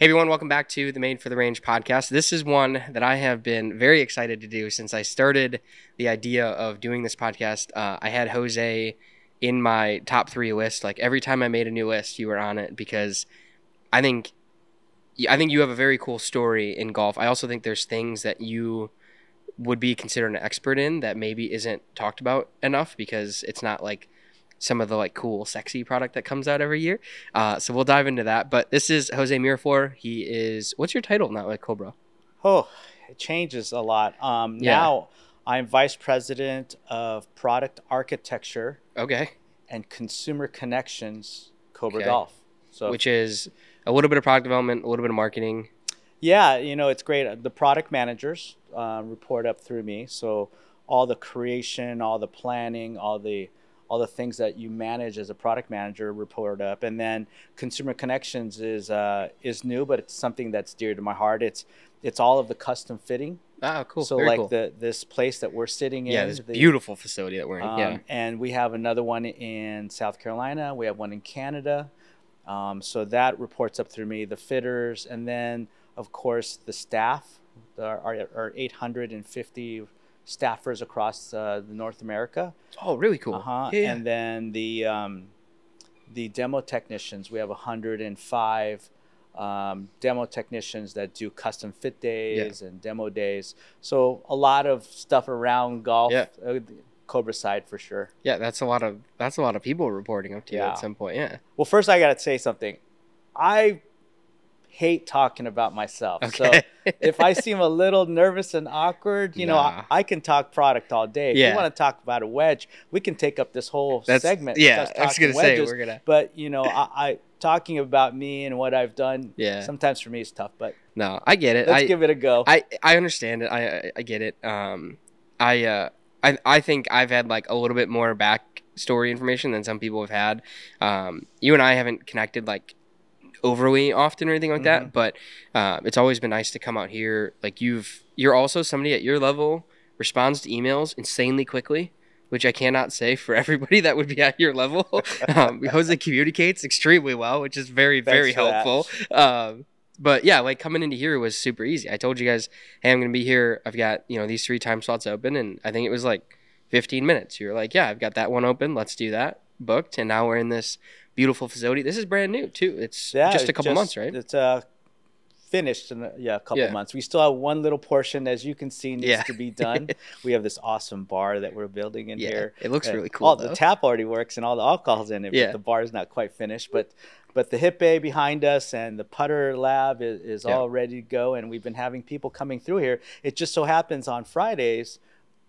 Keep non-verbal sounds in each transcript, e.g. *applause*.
Hey everyone, welcome back to the Made for the Range podcast. This is one that I have been very excited to do since I started the idea of doing this podcast. Uh, I had Jose in my top three list. Like every time I made a new list, you were on it because I think I think you have a very cool story in golf. I also think there's things that you would be considered an expert in that maybe isn't talked about enough because it's not like some of the like cool, sexy product that comes out every year. Uh, so we'll dive into that. But this is Jose Miraflor. He is what's your title now at Cobra? Oh, it changes a lot. Um, Yeah. Now I'm vice president of product architecture Okay, and consumer connections, Cobra Okay. Golf. So which is a little bit of product development, a little bit of marketing. yeah, you know it's great. The product managers uh, report up through me, so all the creation, all the planning, all the all the things that you manage as a product manager report up, and then consumer connections is uh, is new, but it's something that's dear to my heart. It's it's all of the custom fitting. Ah, cool. So Very like cool. the this place that we're sitting in. yeah, this the- beautiful facility that we're in. um, yeah, And we have another one in South Carolina. We have one in Canada. Um, so that reports up through me, the fitters, and then of course the staff, our, our 850 staffers across uh, the North America. oh, really cool. Uh-huh. Yeah, yeah. And then the um, the demo technicians. We have 105 um, demo technicians that do custom fit days and demo days. So a lot of stuff around golf. Yeah. Uh, Cobra side for sure. yeah, that's a lot of that's a lot of people reporting up to you Yeah. at some point. Yeah. Well, first I got to say something. I hate talking about myself. Okay. So *laughs* if I seem a little nervous and awkward, you know, I, I can talk product all day. If Yeah. you want to talk about a wedge, we can take up this whole That's segment. yeah. I was gonna say we're gonna. But you know, I, I talking about me and what I've done. Yeah. Sometimes for me is tough, but No, I get it. let's I, give it a go. I I understand it. I I, I get it. Um, I uh I I think I've had like a little bit more backstory information than some people have had. Um, you and I haven't connected like overly often or anything like that, Mhm. but uh, it's always been nice to come out here. Like you've you're also somebody at your level responds to emails insanely quickly. Which I cannot say for *laughs* everybody that would be at your level. *laughs* um, Jose communicates extremely well, which is very, Thanks very helpful. Um, but yeah, like coming into here was super easy. I told you guys, hey, I'm gonna be here. I've got you know these three time slots open, and I think it was like 15 minutes. You're like, yeah, I've got that one open. Let's do that. Booked, and now we're in this beautiful facility. This is brand new too. It's yeah, just a couple months, right? It's uh finished in a, yeah a couple Yeah. months. We still have one little portion, as you can see, needs to be done. *laughs* we have this awesome bar that we're building in yeah, here. it looks Uh, really cool. All though. the tap already works and all the alcohol's in it, Yeah. but the bar is not quite finished. But but the hip bay behind us and the putter lab is, is all ready to go, and we've been having people coming through here. It just so happens on Fridays.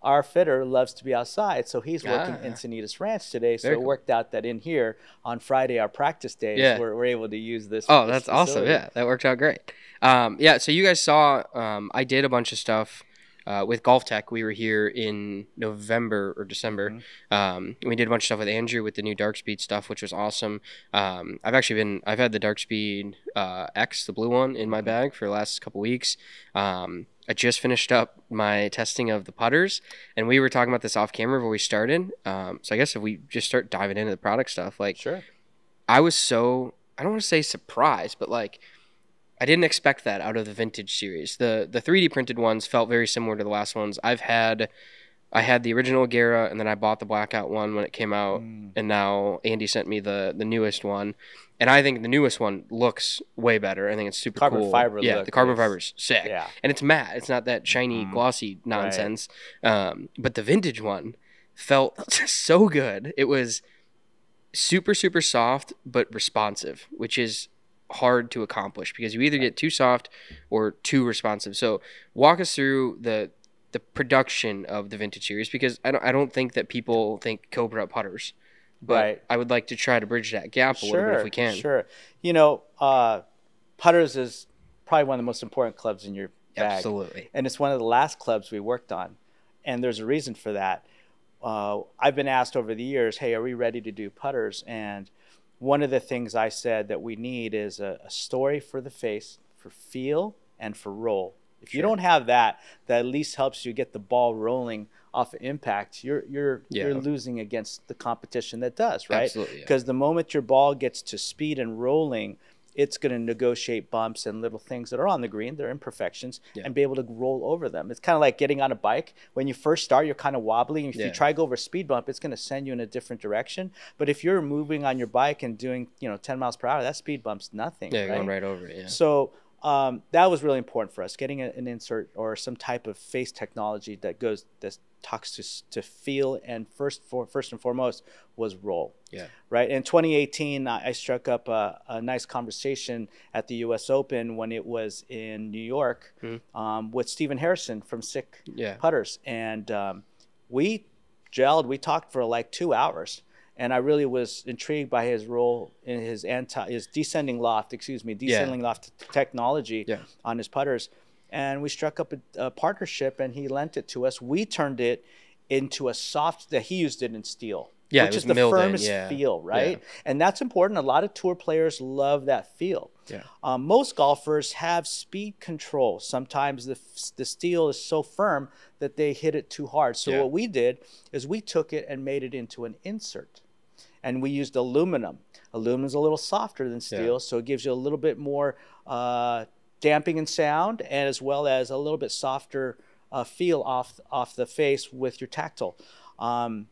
Our fitter loves to be outside, so he's working Ah. in Sanitas Ranch today. So Very it cool. worked out that in here on Friday, our practice days, Yeah. we're, we're able to use this. Oh, that's awesome. Yeah, that worked out great. Um, yeah, so you guys saw um, I did a bunch of stuff uh, with Golf Tech. We were here in November or December. Mm-hmm. Um, we did a bunch of stuff with Andrew with the new Dark Speed stuff, which was awesome. Um, I've actually been I've had the Dark Speed uh, X, the blue one, in Mm-hmm. my bag for the last couple weeks. Um, I just finished up my testing of the putters, and we were talking about this off camera before we started. Um, so I guess if we just start diving into the product stuff, like Sure. I was so I don't want to say surprised, but like I didn't expect that out of the vintage series. The the 3D printed ones felt very similar to the last ones. I've had I had the original Agera and then I bought the blackout one when it came out Mm. and now Andy sent me the the newest one. And I think the newest one looks way better. I think it's super Carbon cool. fiber Yeah, the carbon is- fiber's sick. Yeah. And it's matte. It's not that shiny, Mhm. glossy nonsense. Um, but the vintage one felt *laughs* so good. It was super, super soft, but responsive, which is hard to accomplish because you either get too soft or too responsive. So walk us through the the production of the vintage series because I don't I don't think that people think Cobra putters. But Right. I would like to try to bridge that gap a little bit if we can. Sure. You know, uh, putters is probably one of the most important clubs in your bag. Absolutely. And it's one of the last clubs we worked on. And there's a reason for that. Uh, I've been asked over the years, hey, are we ready to do putters? And one of the things I said that we need is a, a story for the face, for feel, and for roll. If you don't have that, that at least helps you get the ball rolling off of impact. You're you're Yeah. you're losing against the competition that does, right? Absolutely. yeah. Because the moment your ball gets to speed and rolling, it's going to negotiate bumps and little things that are on the green, they're imperfections, Yeah. and be able to roll over them. It's kind of like getting on a bike. When you first start, you're kind of wobbly. If Yeah. you try to go over a speed bump, it's going to send you in a different direction. But if you're moving on your bike and doing, you know, 10 miles per hour, that speed bump's nothing. Yeah, right? going right over it. Yeah. So um, that was really important for us. Getting an insert or some type of face technology that goes that talks to to feel and first for first and foremost was roll. Yeah. Right. In 2018, I, I struck up a, a nice conversation at the U.S. Open when it was in New York Mhm. um, with Stephen Harrison from SIK Yeah. Putters, and um, we gelled. We talked for like two hours, and I really was intrigued by his role in his anti his descending loft, excuse me, descending loft technology Yeah. on his putters, and we struck up a, a partnership, and he lent it to us. We turned it into a soft that he used it in steel. Yeah, which is the in, firmest yeah. feel, right? And that's important. A lot of tour players love that feel. Yeah. Um, most golfers have speed control. Sometimes the, the steel is so firm that they hit it too hard. So Yeah. what we did is we took it and made it into an insert, and we used aluminum. Aluminum is a little softer than steel, so it gives you a little bit more uh, damping and sound, and as well as a little bit softer uh, feel off off the face with your tactile. Um,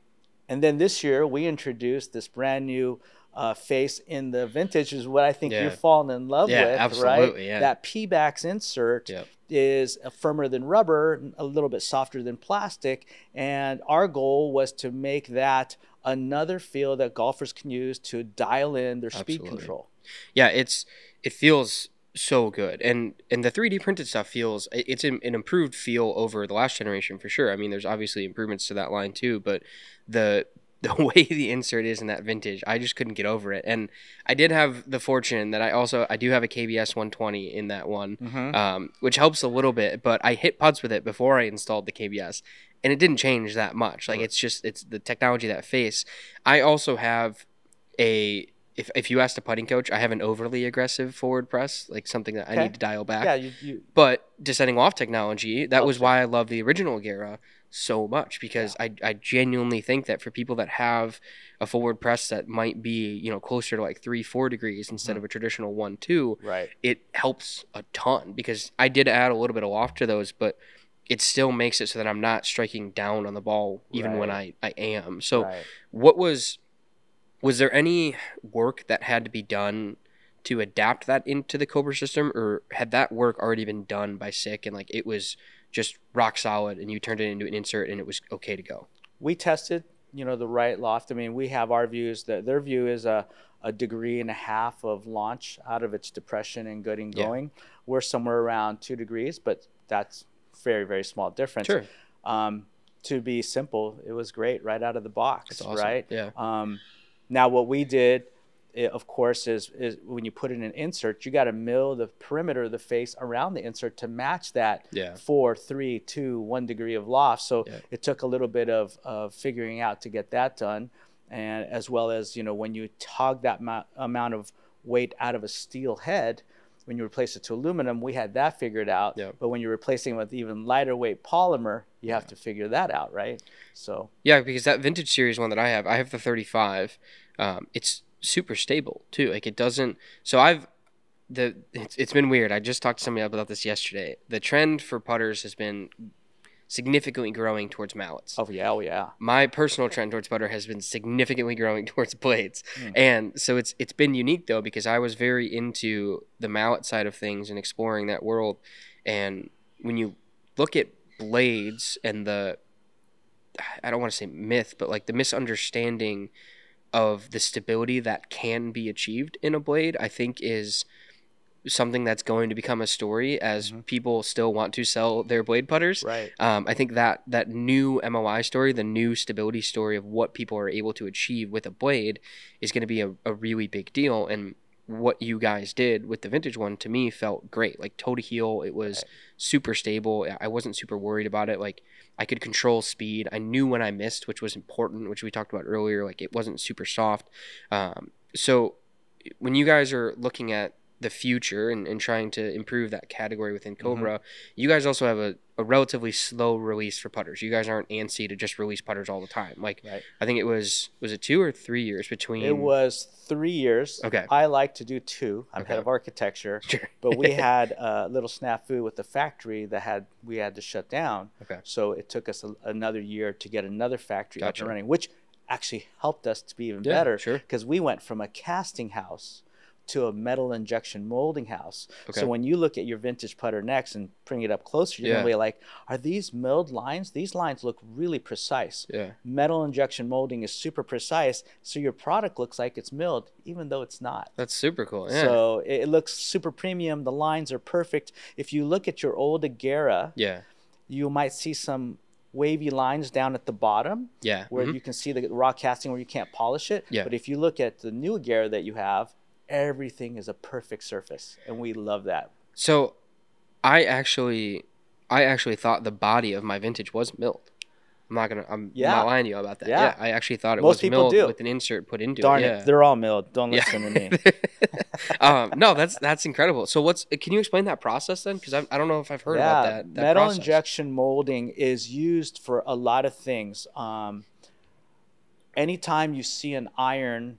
and then this year we introduced this brand new uh, face in the vintage, is what I think Yeah. you're falling in love Yeah, with, absolutely, right? yeah. That Pebax insert Yep. is firmer than rubber, a little bit softer than plastic, and our goal was to make that another feel that golfers can use to dial in their speed Absolutely. control. yeah it's it feels so good. And and the 3d printed stuff feels it's an, an improved feel over the last generation for sure. I mean there's obviously improvements to that line too but the *laughs* the way the insert is in that vintage i just couldn't get over it. And i did have the fortune that i also i do have a kbs 120 in that one um, which helps a little bit but i hit putts with it before i installed the kbs and it didn't change that much like it's just it's the technology that face i also have a if, if you asked a putting coach, I have an overly aggressive forward press, like something that I need to dial back. Yeah, you, you But descending loft technology, that was why I love the original Agera so much because I, I genuinely think that for people that have a forward press that might be you know closer to like three four degrees instead Mhm. of a traditional one two, right. it helps a ton because I did add a little bit of loft to those, but it still makes it so that I'm not striking down on the ball even when I, I am. So right. what was was there any work that had to be done to adapt that into the Cobra system, or had that work already been done by SIK and like it was just rock solid, and you turned it into an insert and it was okay to go? we tested you know the right loft i mean we have our views that their view is a, a degree and a half of launch out of its depression and getting Yeah. going we're somewhere around two degrees but that's very very small difference Sure, um, to be simple it was great right out of the box awesome. right Yeah, um, now what we did i- of course is, is when you put in an insert you got to mill the perimeter of the face around the insert to match that yeah, four, three, two, one degree of loft. So Yeah. it took a little bit of, of figuring out to get that done. And as well as, you know, when you tog that mo- amount of weight out of a steel head, when you replace it to aluminum, we had that figured out. Yeah. But when you're replacing it with even lighter weight polymer, you have to figure that out, right? So, yeah. Because that vintage series one that I have, I have the 35. Um, it's super stable too. Like it doesn't. So I've the it's, it's been weird. I just talked to somebody about this yesterday. The trend for putters has been significantly growing towards mallets. oh, yeah, oh, yeah. my personal trend towards putter has been significantly growing *laughs* towards blades Mm. and so it's it's been unique though because i was very into the mallet side of things and exploring that world and when you look at blades and the i don't want to say myth but like the misunderstanding of the stability that can be achieved in a blade i think is something that's going to become a story as Mhm. people still want to sell their blade putters Right. um, I think that that new MOI story, the new stability story of what people are able to achieve with a blade, is going to be a, a really big deal. And what you guys did with the vintage one to me felt great. Like toe to heel, it was Right. super stable. I wasn't super worried about it. Like I could control speed. I knew when I missed, which was important, which we talked about earlier. Like it wasn't super soft. Um, so when you guys are looking at the future and, and trying to improve that category within Mm-hmm. Cobra, you guys also have a, a relatively slow release for putters. You guys aren't antsy to just release putters all the time. Like Right. I think it was was it two or three years between It was three years. Okay. I like to do two. I'm head of architecture, *laughs* Sure. but we *laughs* had a little snafu with the factory that had we had to shut down. Okay. So it took us a, another year to get another factory up and running, which actually helped us to be even Yeah, better. sure. Because we went from a casting house to a metal injection molding house. Okay. So when you look at your vintage putter next and bring it up closer, you're Yeah. gonna be like, are these milled lines? These lines look really precise Yeah. metal injection molding is super precise so your product looks like it's milled even though it's not That's super cool. Yeah. so it, looks super premium the lines are perfect if you look at your old Agera yeah. you might see some wavy lines down at the bottom Yeah. where mhm. you can see the raw casting where you can't polish it Yeah. but if you look at the new Agera that you have everything is a perfect surface and we love that So, I actually, I actually thought the body of my vintage was milled. I'm not gonna. I'm Yeah. not lying to you about that. Yeah. Yeah, I actually thought it Most was people milled do. with an insert put into darn it. Yeah. it they're all milled don't listen to me *laughs* um, no, that's that's incredible. So, what's? Can you explain that process then? Because I, I don't know if I've heard about that. that metal process. injection molding is used for a lot of things. Um, anytime you see an iron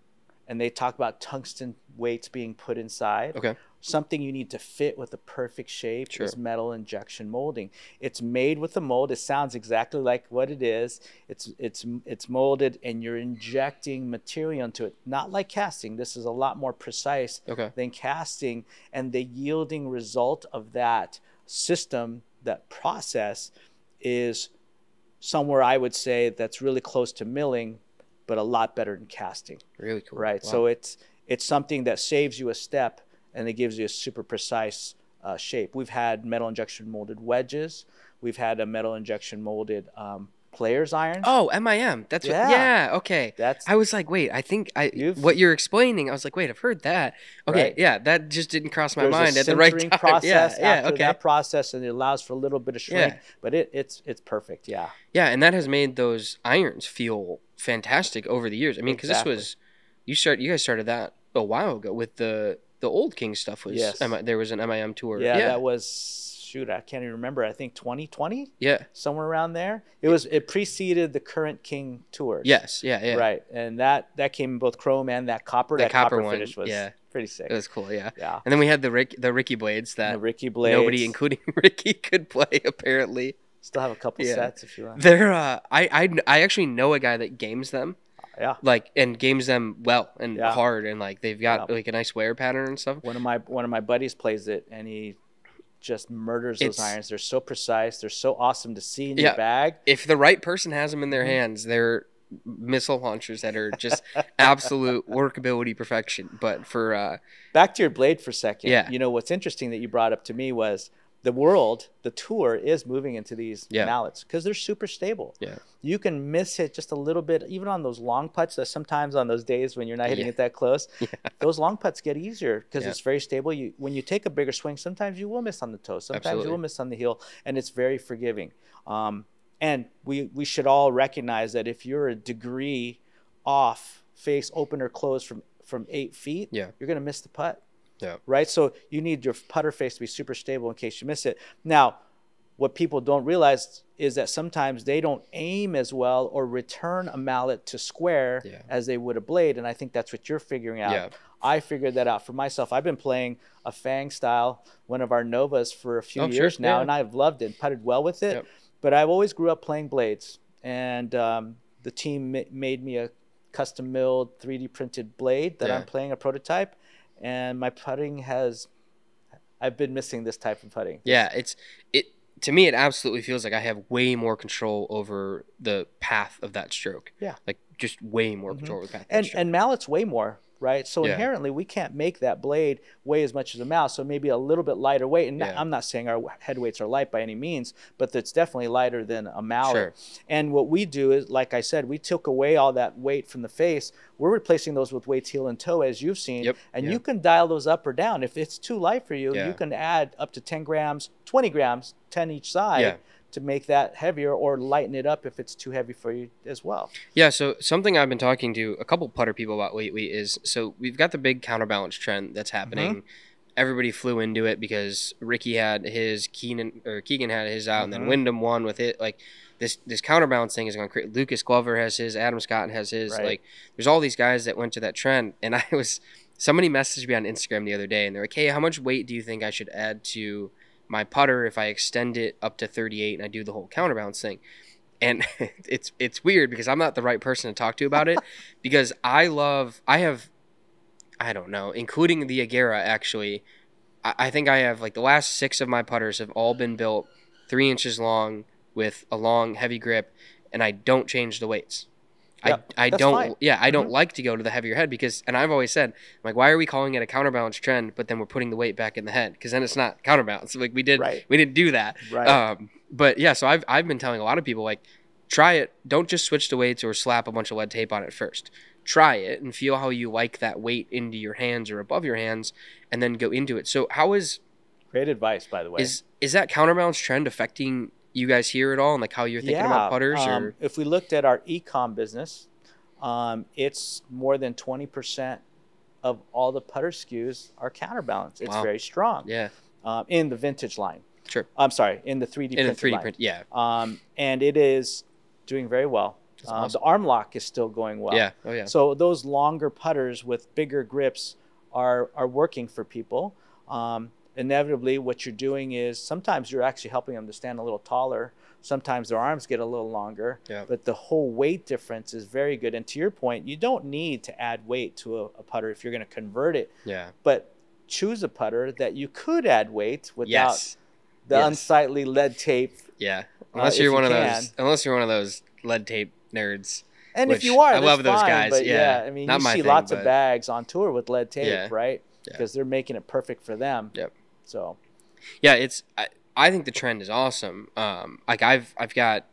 and they talk about tungsten weights being put inside, Okay. something you need to fit with a perfect shape Sure. is metal injection molding. It's made with a mold. It sounds exactly like what it is. It's it's it's molded and you're injecting material into it. Not like casting. This is a lot more precise Okay. than casting and the yielding result of that system that process is somewhere i would say that's really close to milling but a lot better than casting Really cool. right Wow. so it's it's something that saves you a step and it gives you a super precise uh, shape we've had metal injection molded wedges we've had a metal injection molded um, players iron Oh, MIM. That's what. Yeah. Yeah. Okay. that's I was like, wait. I think I You've- what you're explaining. I was like, wait. I've heard that. Okay. Right. Yeah. That just didn't cross my there's mind at the right time. *laughs* process yeah. after Yeah. Okay. that process and it allows for a little bit of shrink Yeah. but it, it's it's perfect yeah Yeah, and that has made those irons feel fantastic over the years. I mean, because Exactly. this was you start you guys started that a while ago with the the old King stuff was Yes. There was an MIM tour. Yeah, yeah, that was shoot, I can't even remember. I think 2020, yeah. somewhere around there. It was it preceded the current King tours. Yes, yeah, yeah. Right, and that that came in both chrome and that copper. The that copper copper, one, finish was yeah. pretty sick. It was cool. Yeah, yeah, and then we had the Rick the Rickie blades and that the Rickie blades. nobody, including *laughs* Rickie, could play. Apparently, still have a couple Yeah. sets if you want. they're. Uh, I I I actually know a guy that games them. Yeah, Like and games them well and Yeah. hard and like they've got Yeah. like a nice wear pattern and stuff. one of my one of my buddies plays it, and he just murders those It's- irons. They're so precise. They're so awesome to see in Yeah. your bag. if the right person has them in Mm-hmm. their hands, they're missile launchers that are *laughs* just absolute workability perfection. But for uh, Back to your blade for a second. Yeah. You know what's interesting that you brought up to me was the world, the tour is moving into these Yeah. mallets because they're super stable. Yeah. You can miss it just a little bit, even on those long putts. That sometimes on those days when you're not hitting Yeah. it that close, *laughs* those long putts get easier because Yeah. it's very stable. You when you take a bigger swing, sometimes you will miss on the toes, sometimes Absolutely. you will miss on the heel, and it's very forgiving. Um, and we we should all recognize that if you're a degree off, face open or closed from from eight feet, Yeah. you're gonna miss the putt yeah, right? So you need your putter face to be super stable in case you miss it. Now, what people don't realize is that sometimes they don't aim as well or return a mallet to square Yeah. as they would a blade, and I think that's what you're figuring out. Yeah. I figured that out for myself. I've been playing a Fang style, one of our Novas, for a few Oh, sure. years now, Yeah. and I've loved it, putted well with it. Yep. But I've always grew up playing blades, and um, the team ma- made me a custom milled 3D printed blade that. I'm playing a prototype, and my putting has. I've been missing this type of putting. yeah. It's it to me. It absolutely feels like I have way more control over the path of that stroke. Yeah. like just way more Mhm. control over the path. of and and mallets way more, right? So Yeah. inherently, we can't make that blade weigh as much as a mallet. So maybe a little bit lighter weight. And Yeah. I'm not saying our head weights are light by any means, but it's definitely lighter than a mallet. Sure. And what we do is, like I said, we took away all that weight from the face. We're replacing those with weights heel and toe, as you've seen. Yep. And Yeah. you can dial those up or down. If it's too light for you, Yeah. you can add up to 10 grams, 20 grams, 10 each side. To make that heavier or lighten it up if it's too heavy for you as well. Yeah, so something I've been talking to a couple putter people about lately is so we've got the big counterbalance trend that's happening. Mm-hmm. everybody flew into it because Rickie had his Keenan or Keegan had his out, and then Mhm. Wyndham won with it. Like this this counterbalance thing is going to create. Lucas Glover has his, Adam Scott has his. Right. Like there's all these guys that went to that trend, and *laughs* I was somebody messaged me on Instagram the other day, and they're like, "Hey, how much weight do you think I should add to my putter if I extend it up to 38 and I do the whole counterbalance thing?" And *laughs* it's it's weird because I'm not the right person to talk to about it *laughs* because I love I have I don't know, including the Agera actually. I, I think I have like the last six of my putters have all been built three inches long with a long heavy grip, and I don't change the weights. I, I that's don't fine. yeah I don't Mhm. like to go to the heavier head because and I've always said like why are we calling it a counterbalance trend but then we're putting the weight back in the head because then it's not counterbalance like we did Right. we didn't do that Right. um, but yeah, so I've I've been telling a lot of people like, try it. Don't just switch to weights or slap a bunch of lead tape on it first. Try it and feel how you like that weight into your hands or above your hands, and then go into it. So how is Great advice, by the way. is is that counterbalance trend affecting you guys hear at all, and like how you're thinking about putters? um, or if we looked at our e-com business, um, it's more than twenty percent of all the putter SKUs are counterbalance. It's Wow. very strong yeah, um, in the vintage line. Sure. I'm sorry, in the 3D in printed 3D line. print, yeah, Um, and it is doing very well. Um, awesome. The arm lock is still going well. yeah, oh yeah, So those longer putters with bigger grips are are working for people. Um, inevitably, what you're doing is sometimes you're actually helping them to stand a little taller. Sometimes their arms get a little longer. Yeah. But the whole weight difference is very good. And to your point, you don't need to add weight to a, a putter if you're going to convert it. yeah, But choose a putter that you could add weight without yes, the yes. unsightly lead tape. yeah. uh, Unless if you're you one of can. those, unless you're one of those lead tape nerds. And if you are, I love those fine, guys, But yeah. yeah, I mean, Not you see thing, lots but- of bags on tour with lead tape, Yeah. right? Yeah. Because they're making it perfect for them. Yep. So Yeah, it's I, I think the trend is awesome. Um, like I've I've got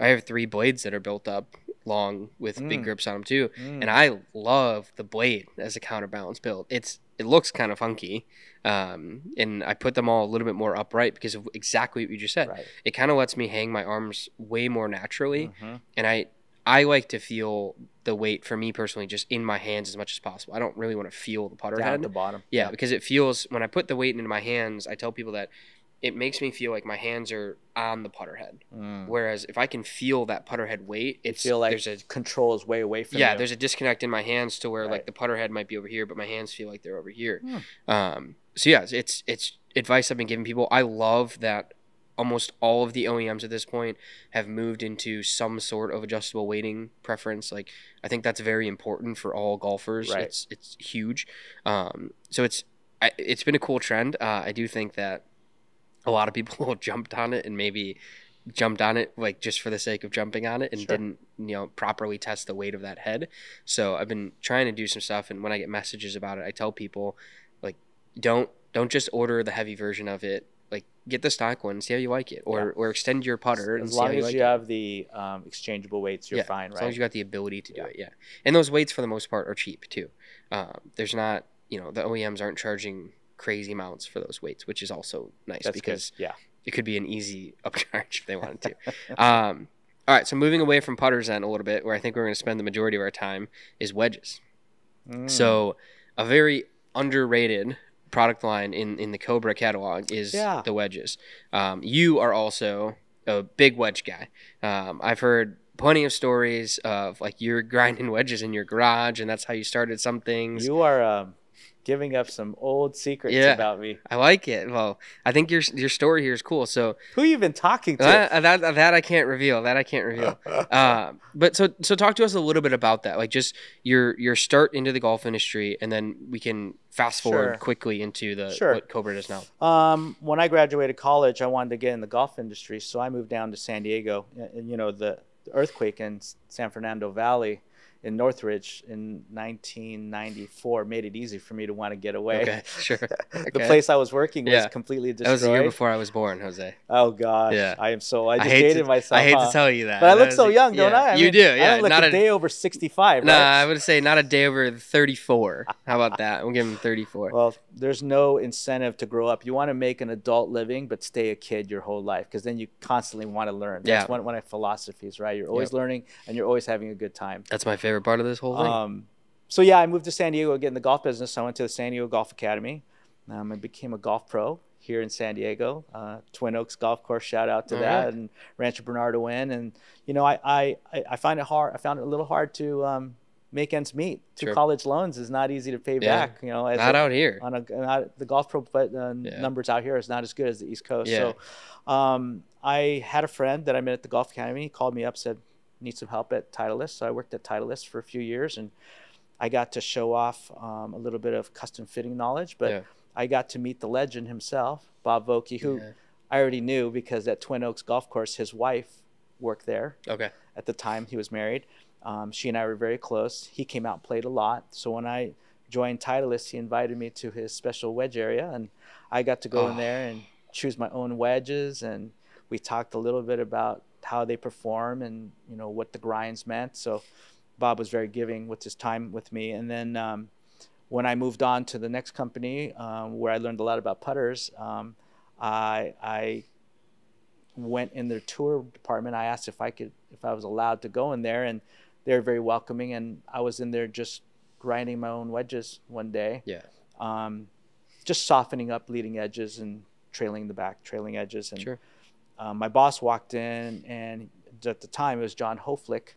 I have three blades that are built up long with big Mm. grips on them too, mm, and I love the blade as a counterbalance build. It's it looks kind of funky, um, and I put them all a little bit more upright because of exactly what you just said. right. It kind of lets me hang my arms way more naturally, Mhm. and I I like to feel the weight for me personally just in my hands as much as possible. I don't really want to feel the putter Down head. at the bottom. Yeah, because it feels when I put the weight into my hands, I tell people that it makes me feel like my hands are on the putter head. Mm. Whereas if I can feel that putter head weight, You it's feel like there's a control is way away from yeah, you. there's a disconnect in my hands to where Right. like the putter head might be over here, but my hands feel like they're over here. Hmm. Um, so yeah, it's it's advice I've been giving people. I love that almost all of the OEMs at this point have moved into some sort of adjustable weighting preference. Like I think that's very important for all golfers. Right. It's it's huge. Um, so it's I, it's been a cool trend. Uh, I do think that a lot of people *laughs* jumped on it and maybe jumped on it like just for the sake of jumping on it and Sure. didn't you know properly test the weight of that head so i've been trying to do some stuff and when i get messages about it i tell people like don't don't just order the heavy version of it like get the stock one see how you like it or Yeah. or extend your putter and as see how long you as like you have the um, exchangeable weights, you're Yeah, fine, right? as long as you got the ability to do Yeah. it yeah and those weights for the most part are cheap too um, there's not you know the oems aren't charging crazy amounts for those weights which is also nice That's because good. Yeah. it could be an easy *laughs* upcharge if they wanted to. um, all right, so moving away from putters then a little bit, where I think we're going to spend the majority of our time is wedges. Mm. So a very underrated product line in in the Cobra catalog is Yeah. the wedges. Um, you are also a big wedge guy. Um, I've heard plenty of stories of like you're grinding wedges in your garage, and that's how you started some things. you are um, giving up some old secrets Yeah. about me. I like it. Well, I think your your story here is cool. So Who you been talking to? that, that that I can't reveal. That I can't reveal. um, *laughs* but so so talk to us a little bit about that, like just your your start into the golf industry, and then we can fast forward Sure. quickly into the Sure. what Cobra does now. Um, when I graduated college, I wanted to get in the golf industry, so I moved down to San Diego. You know, the earthquake in San Fernando Valley in Northridge in 1994 made it easy for me to want to get away. Okay, *laughs* sure. the place I was working was Yeah. completely That was the year before I was born, Jose. Oh gosh, Yeah. I am so I just hate dated to, myself. I hate huh? to tell you that, but I look so was- young, don't. I? I you mean, do, I yeah. look not a a day over 65, Nah, right? I would say not a day over 34. How about that? We'll give him 34. Well, there's no incentive to grow up. You want to make an adult living, but stay a kid your whole life because then you constantly want to learn. That's Yeah. one, one of my philosophies, right? You're always learning and you're always having a good time. That's my favorite part of this whole thing. Um, so, yeah, I moved to San Diego get in the golf business. I went to the San Diego Golf Academy. Um, I became a golf pro here in San Diego, uh, Twin Oaks Golf Course. Shout out to All that right. and Rancho Bernardo Inn. And you know, I, I I I find it hard. I found it a little hard to um, make ends meet. Two Sure. college loans is not easy to pay Yeah. back. You know, as Not a- out here. on a not, the golf pro but uh, Yeah. numbers out here is not as good as the East Coast. Yeah. So um, I had a friend that I met at the golf academy. He called me up, said need some help at Titleist. So I worked at Titleist for a few years, and I got to show off um, a little bit of custom fitting knowledge. But Yeah. I got to meet the legend himself, Bob Vokey, who Yeah. I already knew because at Twin Oaks Golf Course, his wife worked there Okay. at the time he was married. Um, she and I were very close. He came out and played a lot. So when I joined Titleist, he invited me to his special wedge area, and I got to go in Oh. there and choose my own wedges. And we talked a little bit about how they perform and you know what the grinds meant. So Bob was very giving with his time with me. And then um, when I moved on to the next company, um, where I learned a lot about putters, um, I I went in their tour department. I asked if I could, if I was allowed to go in there, and they were very welcoming. And I was in there just grinding my own wedges one day, Yeah. um, just softening up leading edges and trailing the back, trailing edges. And Sure. Um, my boss walked in, and at the time it was John Hoflick,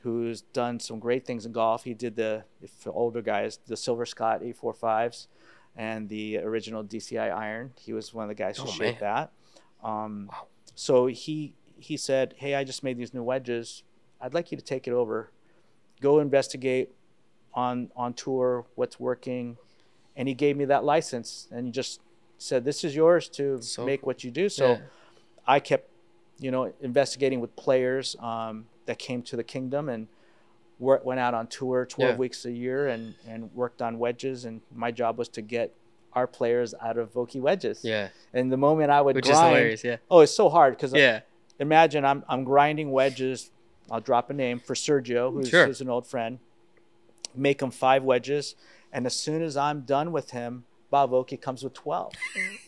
who's done some great things in golf. He did the for older guys the Silver Scot 845s and the original DCI iron. He was one of the guys who Oh, shaped that. Um, Wow. So he he said, "Hey, I just made these new wedges. I'd like you to take it over, go investigate on on tour what's working." And he gave me that license and he just said, "This is yours to So make what you do." So Yeah. I kept, you know, investigating with players um, that came to the kingdom and went out on tour 12 Yeah. weeks a year and, and worked on wedges. And my job was to get our players out of Vokey wedges. Yeah. And the moment I would Which is grind, hilarious. Yeah. oh, it's so hard because Yeah. imagine I'm, I'm grinding wedges. I'll drop a name for Sergio, who's, Sure. who's an old friend. Make him five wedges. And as soon as I'm done with him, Bob Vokey comes with 12.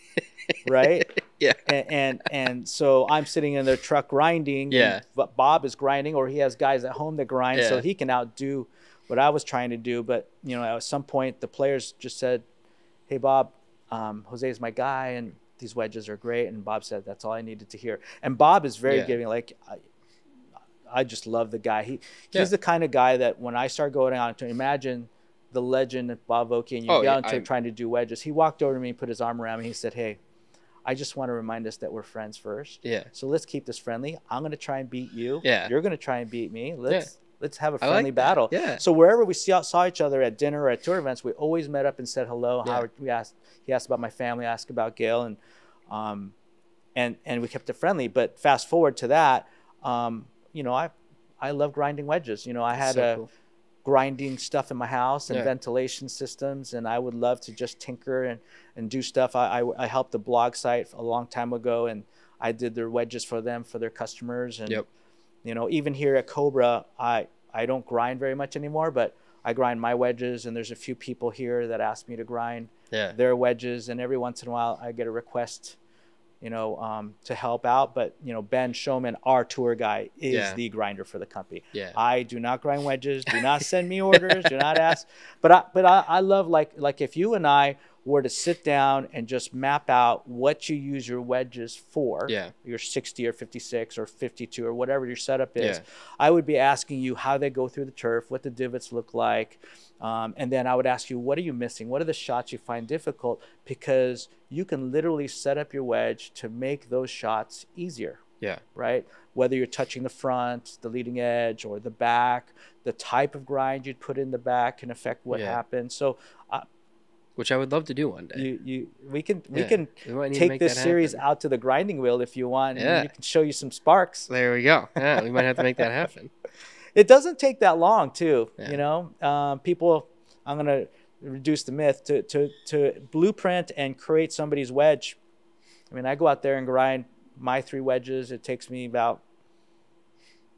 *laughs* right? Yeah. and, and and so I'm sitting in their truck grinding. Yeah. But Bob is grinding, or he has guys at home that grind, so he can outdo what I was trying to do. But you know, at some point, the players just said, "Hey, Bob, um, Jose is my guy, and these wedges are great." And Bob said, "That's all I needed to hear." And Bob is very Yeah. giving. Like, I, I just love the guy. He Yeah. he's the kind of guy that when I start going out to imagine the legend of Bob Vokey and you Oh, yeah, trying to do wedges, he walked over to me, put his arm around me, he said, "Hey." I just want to remind us that we're friends first. Yeah. So let's keep this friendly. I'm gonna try and beat you. Yeah. You're gonna try and beat me. Let's let's have a like friendly that. battle. Yeah. So wherever we saw, saw each other at dinner or at tour events, we always met up and said hello. Yeah. are- we asked he asked about my family, I asked about Gail, and um, and and we kept it friendly. But fast forward to that, um, you know, I I love grinding wedges. You know, I had So a cool. Grinding stuff in my house and Yeah. ventilation systems and i would love to just tinker and, and do stuff I, I, I helped a blog site a long time ago and i did their wedges for them for their customers and Yep. you know even here at cobra i i don't grind very much anymore but i grind my wedges and there's a few people here that ask me to grind Yeah. their wedges and every once in a while i get a request you know um, to help out but you know Ben Schomin our tour guy is Yeah. the grinder for the company Yeah. I do not grind wedges. Do not send me *laughs* orders. do not ask. But I, but I, I love like like if you and I were to sit down and just map out what you use your wedges for. Yeah. Your 60 or 56 or 52 or whatever your setup is. Yeah. I would be asking you how they go through the turf, what the divots look like, um, and then I would ask you what are you missing? What are the shots you find difficult? Because you can literally set up your wedge to make those shots easier Yeah. right? Whether you're touching the front, the leading edge, or the back, the type of grind you'd put in the back can affect what Yeah. happens. So Which I would love to do one day. you, you, we can, we Yeah. can We take this series out to the grinding wheel if you want. Yeah. And we can show you some sparks. There we go. Yeah, we might have to make that happen. *laughs* It doesn't take that long, too. Yeah. You know, um, people. I'm gonna reduce the myth to to to blueprint and create somebody's wedge. I mean, I go out there and grind my three wedges. It takes me about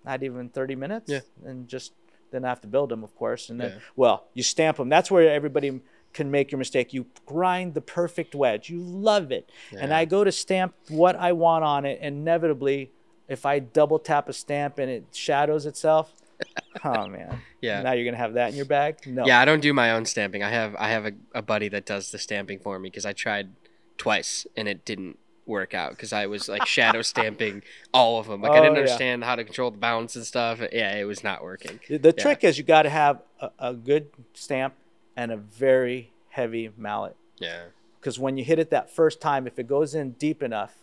not even 30 minutes. Yeah. And just then I have to build them, of course. And then, Yeah. well, you stamp them. That's where everybody can make your mistake. You grind the perfect wedge. You love it. And I go to stamp what I want on it. Inevitably, if I double tap a stamp and it shadows itself, *laughs* oh man. Yeah. Now you're gonna have that in your bag? No. Yeah, I don't do my own stamping. I have I have a, a buddy that does the stamping for me because I tried twice and it didn't work out because I was like shadow stamping *laughs* all of them. Like I Oh, didn't yeah. understand how to control the bounce and stuff. Yeah, it was not working. The the trick is you got to have a, a good stamp and a very heavy mallet. Yeah. Because when you hit it that first time, if it goes in deep enough,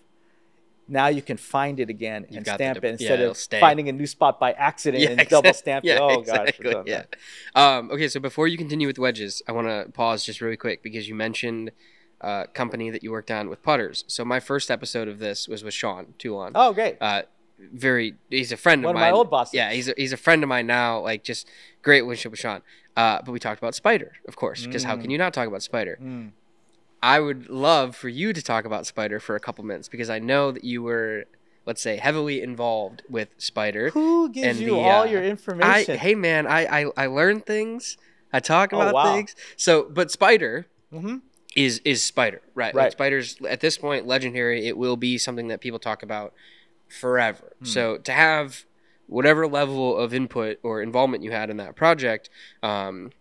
now you can find it again and stamp it yeah, instead it'll of stay. finding a new spot by accident and exact- double stamp yeah, it. Oh exactly, we've yeah. Um, okay, so before you continue with wedges, I want to pause just really quick because you mentioned uh, company that you worked on with putters. So my first episode of this was with Sean Toulon. Oh great. Uh, very, he's a friend of One of mine. my old bosses. Yeah, he's a, he's a friend of mine now. Like just great relationship with Sean. Uh, but we talked about Spider, of course, because how Mm. can you not talk about Spider? Mm. I would love for you to talk about Spider for a couple minutes because I know that you were, let's say, heavily involved with Spider. Who gives you the, all uh, your I, information? hey man, I, I I learn things. I talk Oh, about wow. things. So, but Spider hmm is is Spider, right? Like Right. Spider's at this point legendary. It will be something that people talk about forever. Hmm. So to have whatever level of input or involvement you had in that project, um,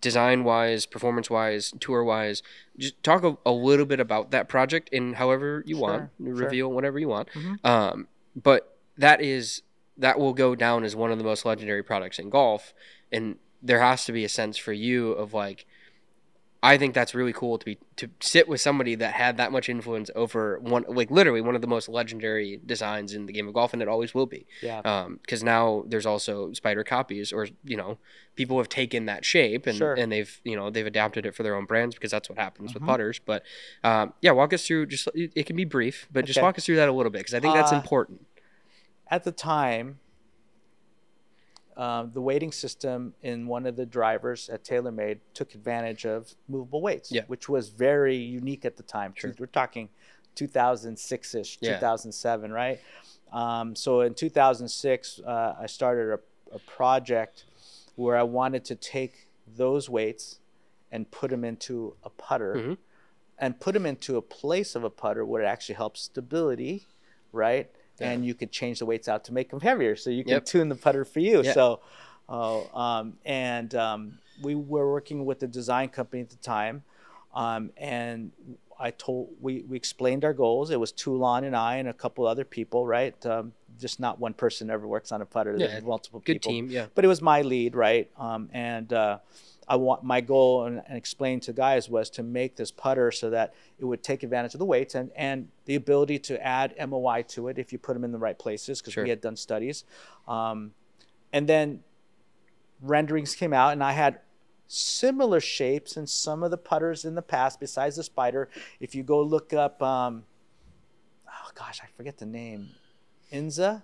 design wise, performance wise, tour wise, just talk a, a little bit about that project in however you want, Sure, sure. reveal whatever you want. Mhm. Um, but that is that will go down as one of the most legendary products in golf, and there has to be a sense for you of like. I think that's really cool to be to sit with somebody that had that much influence over one like literally one of the most legendary designs in the game of golf, and it always will be Yeah. because now there's also spider copies or you know people have taken that shape and, Sure. and they've you know they've adapted it for their own brands because that's what happens with Mhm. putters but um, yeah walk us through just it, can be brief but just walk us through that a little bit because i think that's Uh, important At the time, um, the weighting system in one of the drivers at TaylorMade took advantage of movable weights, Yeah. which was very unique at the time. Sure. We're talking 2006-ish, Yeah. 2007, right? Um, so in 2006, uh, I started a, a project where I wanted to take those weights and put them into a putter Mhm. and put them into a place of a putter where it actually helps stability, right? And you could change the weights out to make them heavier, so you can Yep. tune the putter for you. Yeah. So, uh, um, and um, we were working with the design company at the time, um, and I told we we explained our goals. It was Toulon and I and a couple other people, right? Um, just not one person ever works on a putter. Yeah, There's multiple good people team yeah but it was my lead, right? Um, and uh, I want my goal and, and explain to guys was to make this putter so that it would take advantage of the weights and and the ability to add MOI to it if you put them in the right places because Sure. we had done studies, um, and then renderings came out and I had similar shapes in some of the putters in the past besides the spider. If you go look up, um, oh gosh, I forget the name, Inza.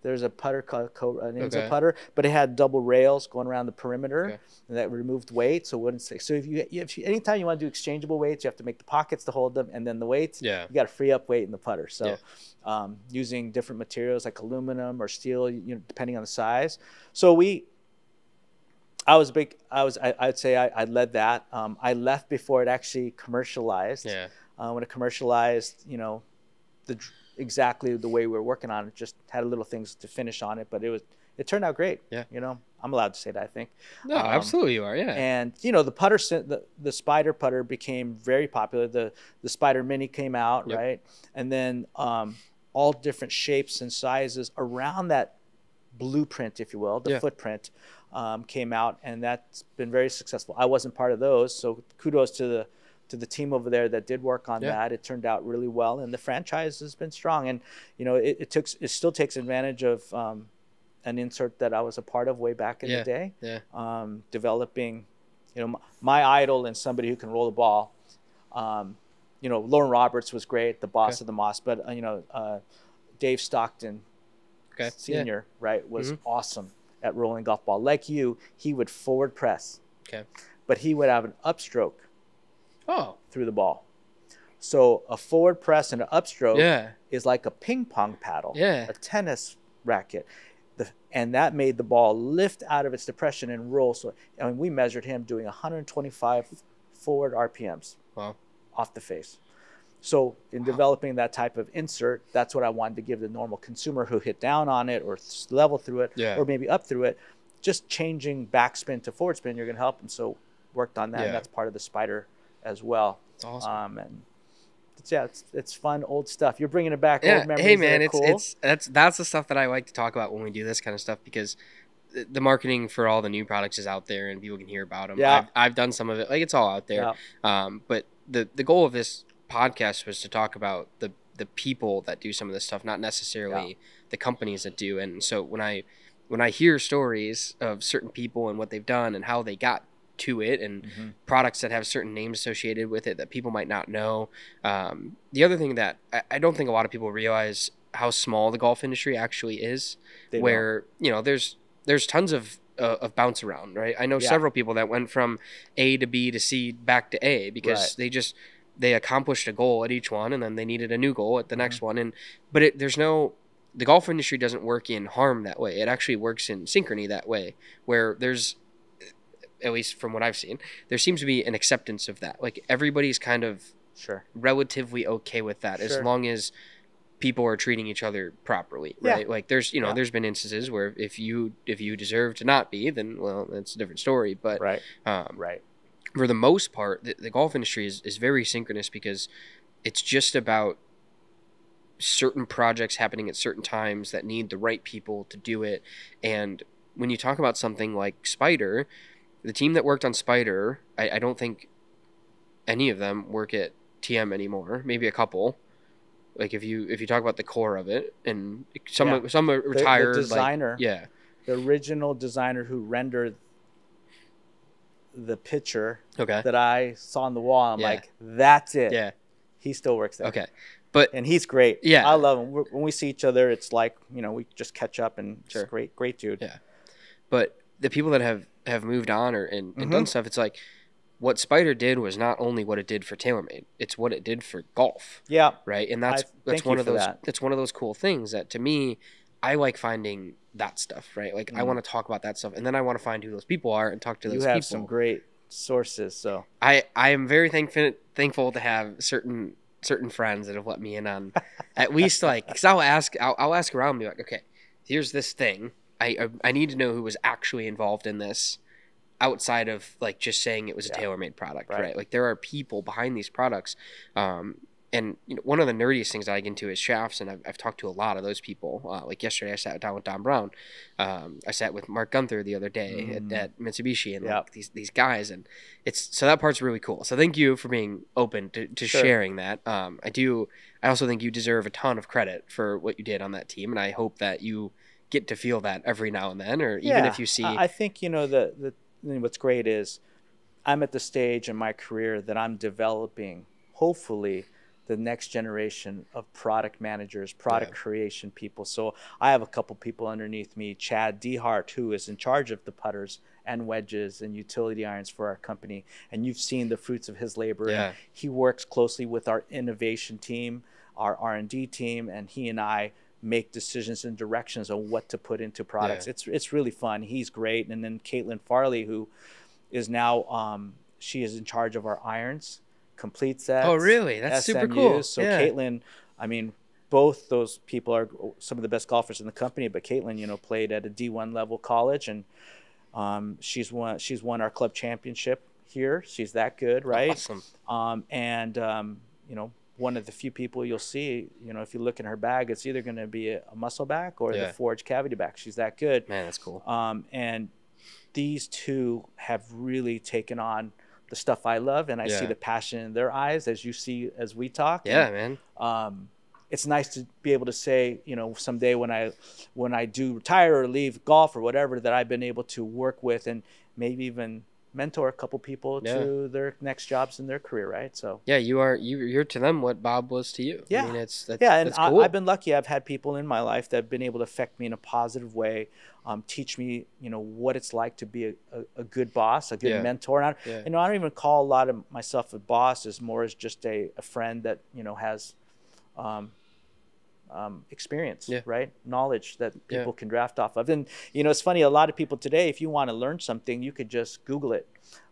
There's a putter called co- an Inza Okay. putter, but it had double rails going around the perimeter Okay. that removed weight, so it wouldn't stick. So if you, if you anytime you want to do exchangeable weights, you have to make the pockets to hold them, and then the weights. yeah You got to free up weight in the putter. So, Yeah. um, using different materials like aluminum or steel, you know, depending on the size. So we, I was a big. I was. I, I'd say I, I led that. Um, I left before it actually commercialized. yeah Uh, when it commercialized, you know, the exactly the way we were working on it. Just had a little things to finish on it, but it was. It turned out great. Yeah. You know, I'm allowed to say that. I think. no Um, absolutely you are yeah And you know the putter, the, the spider putter became very popular. The the spider mini came out, Yep. right? And then um, all different shapes and sizes around that blueprint, if you will, the Yeah. footprint, um, came out, and that's been very successful. I wasn't part of those, so kudos to the to the team over there that did work on Yeah. that. It turned out really well, and the franchise has been strong. And you know, it, it took it still takes advantage of um, an insert that I was a part of way back in Yeah. the day yeah um, developing, you know, my, my idol and somebody who can roll the ball. Um, you know, Loren Roberts was great, the boss Okay. of the Moss, but uh, you know, uh, Dave Stockton, okay yeah senior, right, was Mhm. awesome at rolling golf ball. Like you, he would forward press, okay but he would have an upstroke oh through the ball. So a forward press and an upstroke yeah is like a ping pong paddle, Yeah. a tennis racket. The, and that made the ball lift out of its depression and roll. So I mean, we measured him doing 125 forward RPMs wow off the face. so in developing that type of insert, that's what I wanted to give the normal consumer who hit down on it or level through it Yeah. or maybe up through it. Just changing backspin to forward spin, you're going to help them. So worked on that. Yeah. And that's part of the spider as well. It's awesome. Um, and it's, yeah, it's, it's fun old stuff. You're bringing it back. yeah. Old memories Hey man, it's cool. it's that's that's the stuff that I like to talk about when we do this kind of stuff because the- marketing for all the new products is out there and people can hear about them. Yeah. I've, I've done some of it. Like it's all out there. Yeah. Um, but the the goal of this podcast was to talk about the the people that do some of this stuff, not necessarily the companies that do. And so when I when I hear stories of certain people and what they've done and how they got to it and Mhm. products that have certain names associated with it that people might not know. Um, the other thing that I, I don't think a lot of people realize how small the golf industry actually is They don't. where you know there's there's tons of uh, of bounce around right i know Yeah. several people that went from a to b to c back to a because Right. they just they accomplished a goal at each one and then they needed a new goal at the Mm-hmm. next one and but it, there's no the golf industry doesn't work in harm that way it actually works in synchrony that way where there's at least from what i've seen there seems to be an acceptance of that like everybody's kind of Sure. relatively okay with that as long as people are treating each other properly Yeah. right like there's you know Yeah. there's been instances where if you if you deserve to not be then well that's a different story but Right. um, Right. for the most part the, the golf industry is, is very synchronous because it's just about certain projects happening at certain times that need the right people to do it and when you talk about something like spider the team that worked on spider i, I don't think any of them work at tm anymore maybe a couple like if you if you talk about the core of it and some Yeah. some are the retired like- designer. yeah The original designer who rendered the picture okay that I saw on the wall, I'm Yeah. like, that's it. yeah He still works there. okay but And he's great. Yeah. I love him. We're- When we see each other, it's like, you know, we just catch up and Sure. just great, great dude. Yeah. but the people that have have moved on or and, and Mm-hmm. done stuff it's like what spider did was not only what it did for TaylorMade it's what it did for golf Yeah. right and that's I that's one of those that. that's one of those cool things that to me i like finding that stuff right like i Mm. want to talk about that stuff and then i want to find who those people are and talk to You those have people some great sources. So, i i am very thankful thankful to have certain certain friends that have let me in on *laughs* at least like because i'll ask I'll, I'll ask around and be like okay here's this thing I, I need to know who was actually involved in this outside of like just saying it was a Yeah. TaylorMade product Right. right. like there are people behind these products um and you know, one of the nerdiest things that I get into is shafts, and I've, I've talked to a lot of those people. Uh, like yesterday, I sat down with Don Brown. Um, I sat with Mark Gunther the other day Mm. at, at Mitsubishi, and Yep. like these these guys, and it's so that part's really cool. So thank you for being open to, to Sure. sharing that. Um, I do. I also think you deserve a ton of credit for what you did on that team, and I hope that you get to feel that every now and then, or even yeah, if you see. I think, you know, the, the, what's great is I'm at the stage in my career that I'm developing, hopefully, the next generation of product managers, product Yeah. creation people. So I have a couple people underneath me, Chad Dehart, who is in charge of the putters and wedges and utility irons for our company. And you've seen the fruits of his labor. Yeah. He works closely with our innovation team, our R&D team, and he and I make decisions and directions on what to put into products. Yeah. It's it's really fun. He's great. And then Caitlin Farley, who is now um, she is in charge of our irons, complete sets. oh, really? That's super cool. So yeah. Caitlin, I mean, both those people are some of the best golfers in the company. But Caitlin, you know, played at a D1 level college, and um, she's won she's won our club championship here. She's that good, right? Awesome. Um, and um, you know, one of the few people you'll see, you know, if you look in her bag, it's either going to be a, muscle back or Yeah. the forged cavity back. She's that good. Man, that's cool. Um, and these two have really taken on the stuff I love, and I see the passion in their eyes as you see as we talk. Yeah, And, man. um, it's nice to be able to say, you know, someday when I when I do retire or leave golf or whatever, that I've been able to work with and maybe even mentor a couple people Yeah. to their next jobs in their career, right? So Yeah, you are you you're to them what Bob was to you. Yeah. I mean, it's that's, yeah, and that's I, cool. I've been lucky. I've had people in my life that have been able to affect me in a positive way, um, teach me, you know, what it's like to be a, a, a good boss, a good Yeah. mentor. And I, Yeah. you know, I don't even call a lot of myself a boss as more as just a, a friend that you know has um, um, experience, Yeah. right? Knowledge that Yeah. people can draft off of. And you know, it's funny. A lot of people today, if you want to learn something, you could just Google it.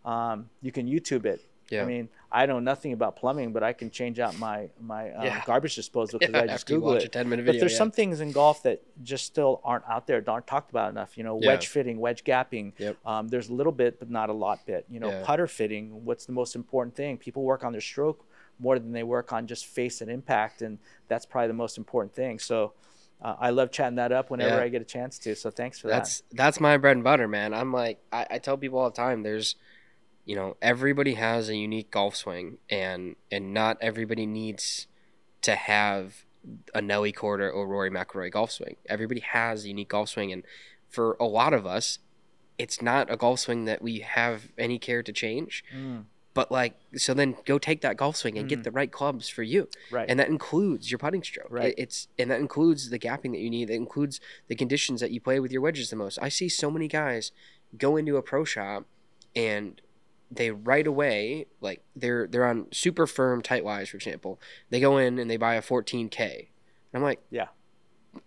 Um, you can YouTube it. Yeah. I mean, I know nothing about plumbing, but I can change out my my um, Yeah. garbage disposal *laughs* because I just Google it. a 10 minute But there's yeah. some things in golf that just still aren't out there, aren't talked about enough. You know, Yeah. wedge fitting, wedge gapping. Yep. Um, there's a little bit, but not a lot bit. You know, Yeah. putter fitting. What's the most important thing? People work on their stroke more than they work on just face and impact, and that's probably the most important thing. So. Uh, I love chatting that up whenever Yeah. I get a chance to. So thanks for that. that's that's my bread and butter, man. I'm like I, I tell people all the time. There's, you know, everybody has a unique golf swing, and and not everybody needs to have a Nelly Korda or Rory McIlroy golf swing. Everybody has a unique golf swing, and for a lot of us, it's not a golf swing that we have any care to change. Mm, But like, so then go take that golf swing and Mhm. get the right clubs for you right. and that includes your putting stroke. Right. It- It's and that includes the gapping that you need. That includes the conditions that you play with your wedges the most. I see so many guys go into a pro shop and they right away like they're they're on super firm tight lies, for example. They go in and they buy a 14k. I'm like, Yeah.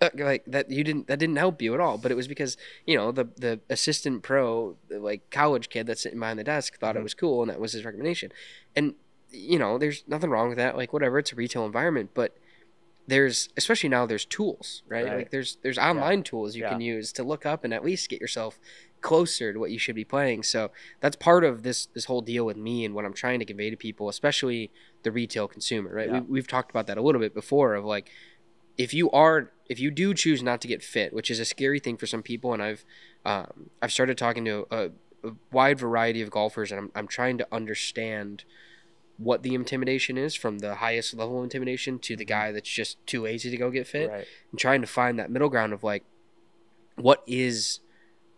Uh, like that you didn't that didn't help you at all. But it was because you know the the assistant pro the, like college kid that's sitting behind the desk thought it Mhm. was cool and that was his recommendation. And you know, there's nothing wrong with that. Like whatever, it's a retail environment, but there's especially now there's tools, right? Right. Like there's there's online tools you Yeah. can use to look up and at least get yourself closer to what you should be playing. So that's part of this this whole deal with me and what I'm trying to convey to people, especially the retail consumer, right? Yeah. We, we've talked about that a little bit before of like if you are if you do choose not to get fit, which is a scary thing for some people, and I've um, I've started talking to a, a wide variety of golfers, and I'm I'm trying to understand what the intimidation is from the highest level of intimidation to the guy that's just too lazy to go get fit, right. and trying to find that middle ground of like what is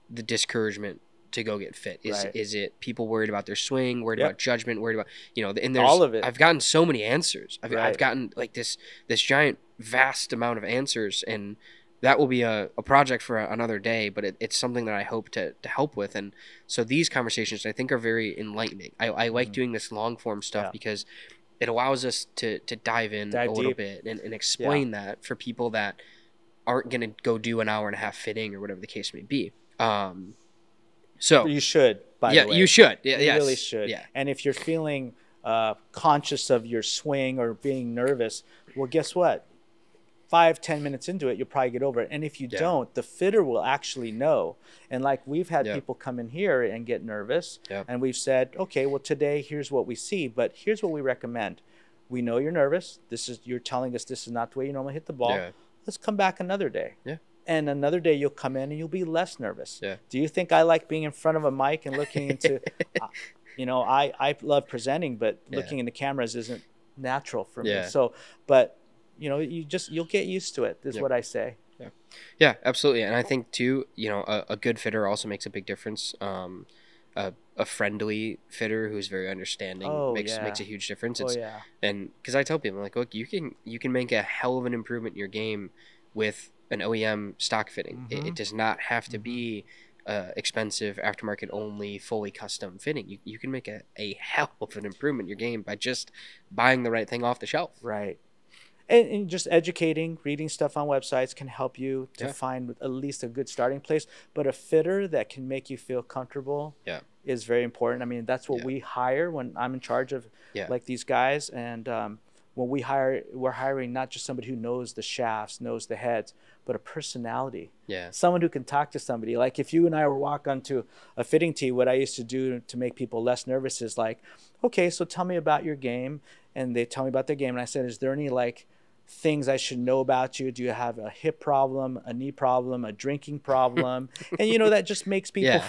the discouragement to go get fit is Right. is it people worried about their swing worried Yep. about judgment worried about you know and there's All of it. i've gotten so many answers I've, I've gotten like this this giant vast amount of answers and that will be a, a project for a, another day but it, it's something that i hope to, to help with and so these conversations i think are very enlightening i, I like Mhm. doing this long form stuff Yeah. because it allows us to, to dive in Dive a little deep. bit and, and explain that for people that aren't going to go do an hour and a half fitting or whatever the case may be um, so You should. By yeah the way. you should yeah, You yes. really should. yeah And if you're feeling uh, conscious of your swing or being nervous, well, guess what? Five, ten minutes into it, you'll probably get over it. And if you Yeah. don't, the fitter will actually know. And like we've had Yeah. people come in here and get nervous, Yeah. and we've said, okay, well, today here's what we see, but here's what we recommend. We know you're nervous. This is you're telling us this is not the way you normally hit the ball. Let's come back another day. Yeah. And another day you'll come in and you'll be less nervous. Yeah. Do you think I like being in front of a mic and looking into *laughs* uh, you know, I, I love presenting, but looking into cameras isn't natural for me. So, but you know, you just you'll get used to it. Is Yep. what I say. Yeah, yeah, absolutely. And I think too, you know, a, a good fitter also makes a big difference. Um, a, a friendly fitter who's very understanding Oh, makes yeah. makes a huge difference. Oh It's, yeah. And because I tell people, like, look, you can you can make a hell of an improvement in your game with an OEM stock fitting. It, Mhm. it does not have to be uh, expensive aftermarket only fully custom fitting. You, you can make a, a hell of an improvement in your game by just buying the right thing off the shelf. Right. And, and just educating, reading stuff on websites can help you to Yeah. find at least a good starting place. But a fitter that can make you feel comfortable Yeah. is very important. I mean, that's what Yeah. we hire when I'm in charge of like these guys. And um, when we hire, we're hiring not just somebody who knows the shafts, knows the heads, but a personality. Yeah. Someone who can talk to somebody. Like if you and I were walk onto a fitting tee, what I used to do to make people less nervous is like, okay, so tell me about your game. And they tell me about their game. And I said, is there any like things I should know about you? Do you have a hip problem, a knee problem, a drinking problem? *laughs* and you know, that just makes people Yeah.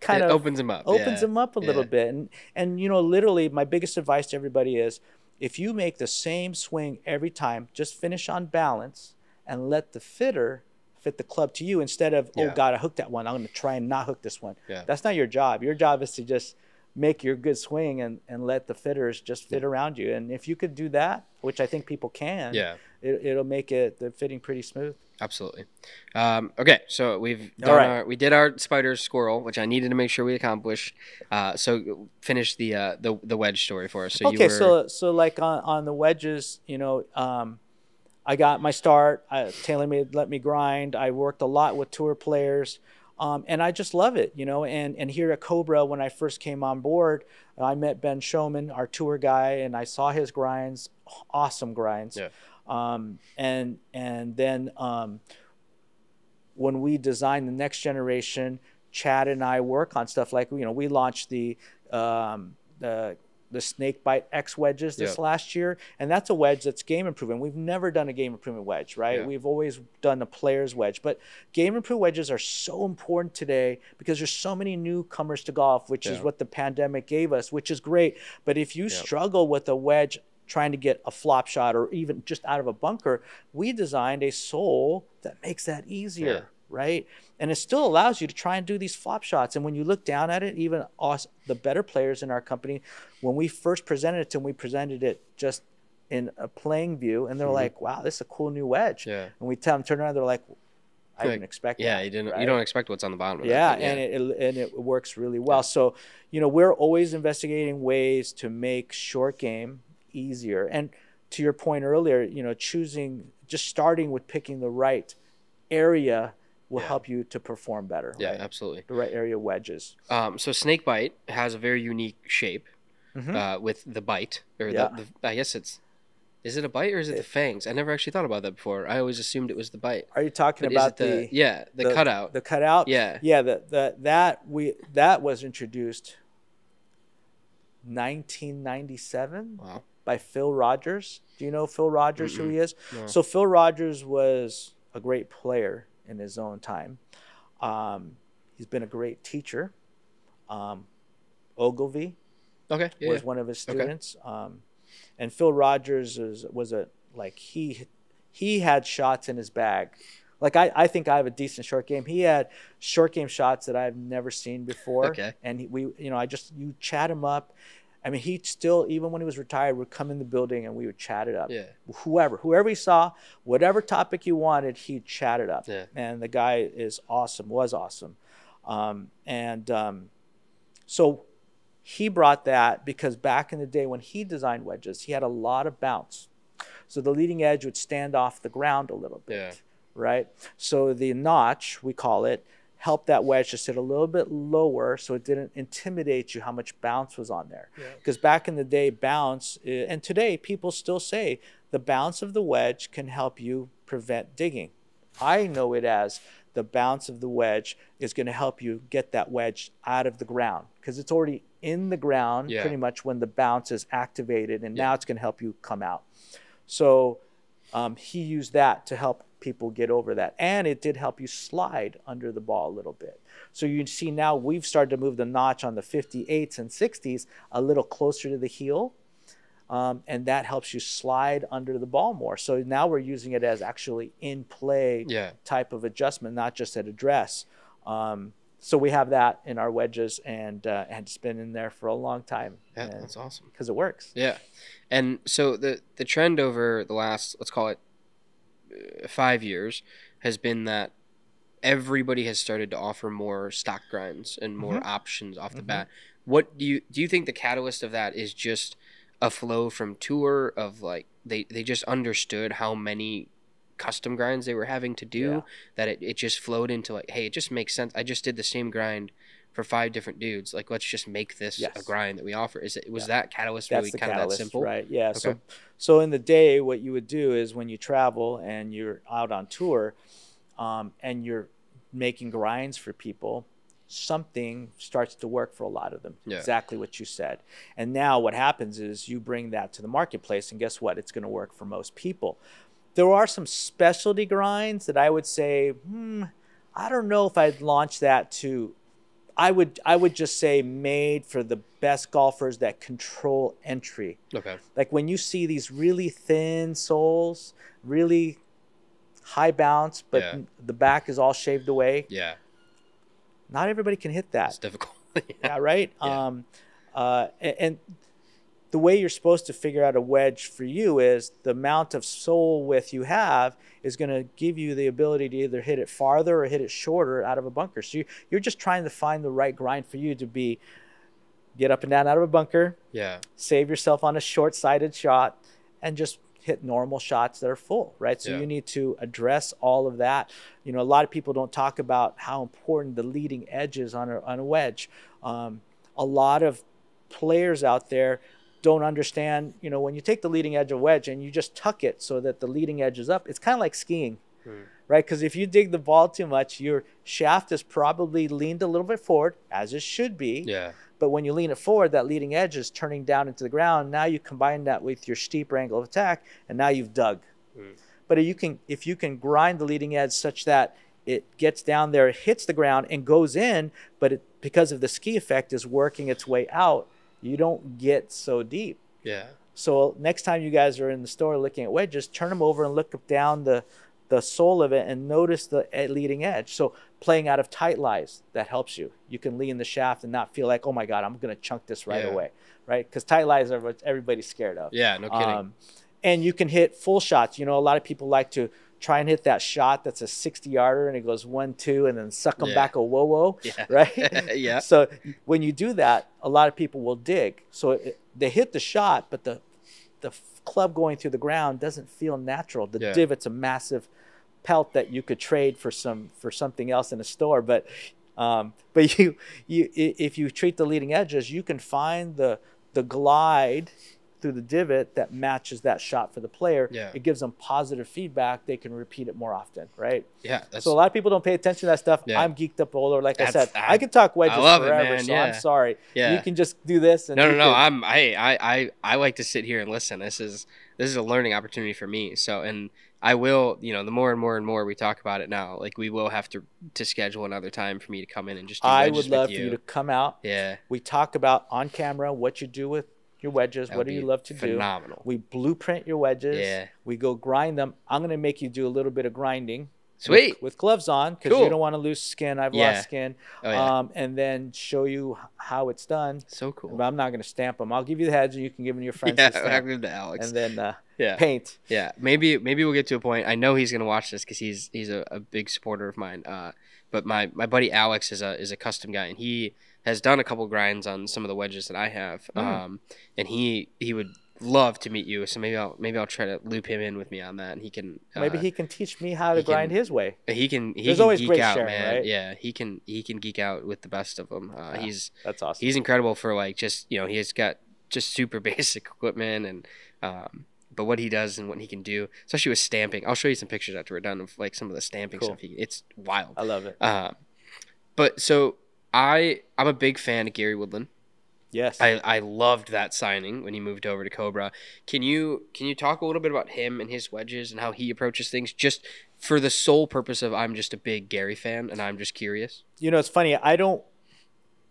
kind it of opens them up. opens yeah. them up a little bit. And and you know, literally my biggest advice to everybody is if you make the same swing every time, just finish on balance and let the fitter fit the club to you instead of, oh Yeah. oh God, I hooked that one. I'm gonna try and not hook this one. Yeah. That's not your job. Your job is to just make your good swing and, and let the fitters just fit around you. And if you could do that, which I think people can, Yeah. it, it'll make it the fitting pretty smooth. Absolutely. Um, okay, so we've done right. our we did our spider squirrel, which I needed to make sure we accomplish. Uh, so finish the uh, the the wedge story for us. So okay, you were, so so like on, on the wedges, you know, um, I got my start. I, TaylorMade let me grind. I worked a lot with tour players Um, and I just love it, you know. And and here at Cobra, when I first came on board, I met Ben Schomin, our tour guy, and I saw his grinds, awesome grinds. Yeah. Um, and and then um, when we design the next generation, Chad and I work on stuff like you know we launched the um, the the snake bite X wedges this Yeah. last year, and that's a wedge that's game improvement. We've never done a game improvement wedge, right? Yeah. We've always done a player's wedge, but game improvement wedges are so important today because there's so many newcomers to golf, which is what the pandemic gave us, which is great. But if you Yep. struggle with a wedge trying to get a flop shot or even just out of a bunker, we designed a sole that makes that easier, Yeah. right? And it still allows you to try and do these flop shots. And when you look down at it, even us, the better players in our company, when we first presented it to them, we presented it just in a playing view, and they're Mhm. like, "Wow, this is a cool new wedge." Yeah. And we tell them turn around, they're like, "I Like, didn't expect Yeah, that." you didn't. right? You don't expect what's on the bottom of yeah, that. thing, and it, it and it works really well. So, you know, we're always investigating ways to make short game easier. And to your point earlier, you know, choosing just starting with picking the right area will Yeah. help you to perform better. yeah, right? absolutely. The right area wedges. Um, so snake bite has a very unique shape Mhm. uh, with the bite, or Yeah. the, the. I guess it's. Is it a bite or is it the fangs? I never actually thought about that before. I always assumed it was the bite. Are you talking But about it the, yeah the, cutout? The cutout. yeah. Yeah, the, the that we that was introduced 1997 Wow. by Phil Rodgers. Do you know Phil Rodgers who he is? No. So Phil Rodgers was a great player in his own time. Um, he's been a great teacher. Um, Ogilvy Okay. Yeah. was one of his Okay. students. Um, and Phil Rodgers was, was a like he he had shots in his bag. Like I, I think I have a decent short game. He had short game shots that I've never seen before. Okay. And he, we you know I just you chat him up. I mean he still even when he was retired would come in the building and we would chat it up. yeah. Whoever whoever he saw, whatever topic you wanted, he'd chat it up. Yeah. And the guy is awesome. Was awesome. Um, and um, so he brought that because back in the day when he designed wedges, he had a lot of bounce. So the leading edge would stand off the ground a little bit, Yeah. right? So the notch, we call it, helped that wedge to sit a little bit lower so it didn't intimidate you how much bounce was on there. Yeah. Because back in the day, bounce, eh, and today people still say the bounce of the wedge can help you prevent digging. I know it as the bounce of the wedge is going to help you get that wedge out of the ground because it's already in the ground Yeah. pretty much when the bounce is activated, and Yeah. now it's going to help you come out. So um, he used that to help people get over that, and it did help you slide under the ball a little bit. So you see now we've started to move the notch on the 58s and 60s a little closer to the heel. Um, and that helps you slide under the ball more. So now we're using it as actually in play Yeah. type of adjustment, not just at address. Um, so we have that in our wedges, and uh, and it's been in there for a long time. Yeah. That's awesome. because it works. Yeah, and so the the trend over the last let's call it five years has been that everybody has started to offer more stock grinds and more Mhm. options off the Mhm. bat. What do you do? You think the catalyst of that is just a flow from tour of like they they just understood how many custom grinds they were having to do Yeah. that it, it just flowed into like hey it just makes sense i just did the same grind for five different dudes like let's just make this a grind that we offer is it was Yeah. that catalyst That's really kind catalyst, of that simple right? Yeah. So, so in the day, what you would do is when you travel and you're out on tour, um, and you're making grinds for people, something starts to work for a lot of them. Yeah. Exactly what you said. And now what happens is you bring that to the marketplace, and guess what? It's going to work for most people. There are some specialty grinds that I would say, hmm, I don't know if I'd launch that to I would I would just say made for the best golfers that control entry. okay Like when you see these really thin soles, really high bounce, but Yeah. the back is all shaved away. yeah Not everybody can hit that. it's difficult *laughs* Yeah, right. Yeah. Um, uh, a- and the way you're supposed to figure out a wedge for you is the amount of sole width you have is going to give you the ability to either hit it farther or hit it shorter out of a bunker. So you, you're just trying to find the right grind for you to be get up and down out of a bunker, yeah save yourself on a short-sighted shot, and just hit normal shots that are full, right? So Yeah. you need to address all of that. You know, a lot of people don't talk about how important the leading edge is on a, on a wedge. Um, a lot of players out there don't understand, you know, when you take the leading edge of wedge and you just tuck it so that the leading edge is up, it's kind of like skiing, Hmm. right? Because if you dig the ball too much, your shaft is probably leaned a little bit forward, as it should be. Yeah. But when you lean it forward, that leading edge is turning down into the ground. Now you combine that with your steeper angle of attack, and now you've dug. Mm. But if you can, if you can grind the leading edge such that it gets down there, hits the ground, and goes in, but it, because of the ski effect, is working its way out, you don't get so deep. Yeah. So next time you guys are in the store looking at wedges, turn them over and look down the the sole of it and notice the leading edge. So playing out of tight lies that helps you. You can lean the shaft and not feel like, oh my god, I'm gonna chunk this right Yeah. away, right? Because tight lies are what everybody's scared of. Yeah. No kidding. Um, and you can hit full shots. You know, a lot of people like to try and hit that shot that's a 60 yarder and it goes one, two, and then suck them Yeah. back a whoa whoa, *laughs* Yeah. *laughs* right? *laughs* Yeah. So when you do that, a lot of people will dig. So it, they hit the shot, but the the club going through the ground doesn't feel natural. The Yeah. divot's a massive pelt that you could trade for some for something else in a store, but um, but you you if you treat the leading edges, you can find the the glide through the divot that matches that shot for the player. Yeah. It gives them positive feedback. They can repeat it more often, right? yeah. That's so a lot of people don't pay attention to that stuff. Yeah. I'm geeked up older. Like I said, I- I, can talk wedges it, forever. man, So yeah. I'm sorry. yeah. You can just do this. And no, no, no. can- I'm I, I I I like to sit here and listen. This is this is a learning opportunity for me. So and I will, you know, the more and more and more we talk about it now, like we will have to to schedule another time for me to come in and just. Do I would love with for you to come out. Yeah, We talk about on camera what you do with your wedges. that what do you love to do? Phenomenal. We blueprint your wedges. Yeah. We go grind them. I'm going to make you do a little bit of grinding. Sweet. With, with gloves on because Cool. you don't want to lose skin. I've Yeah. lost skin. Oh yeah. Um, and then show you how it's done. so cool. But I'm not going to stamp them. I'll give you the heads and you can give them to your friends yeah, to I'll give it to Alex. And then uh, yeah. paint. Yeah, maybe maybe we'll get to a point. I know he's gonna watch this because he's he's a, a big supporter of mine. Uh, but my, my buddy Alex is a is a custom guy, and he has done a couple grinds on some of the wedges that I have. Mm. Um, and he he would love to meet you. So maybe I'll maybe I'll try to loop him in with me on that, and he can uh, Maybe he can teach me how to he can- grind his way. he can he There's can always geek great out, sharing, man. right? Yeah, he can he can geek out with the best of them. Uh, Yeah. He's That's awesome. he's incredible for like just you know he's got just super *laughs* basic equipment and um but what he does and what he can do especially with stamping i'll show you some pictures after we're done of like some of the stamping Cool. stuff he, it's wild I love it. um but so i i'm a big fan of gary woodland Yes. I, I loved that signing when he moved over to Cobra. Can you can you talk a little bit about him and his wedges and how he approaches things just for the sole purpose of I'm just a big Gary fan and I'm just curious? you know, it's funny. I don't.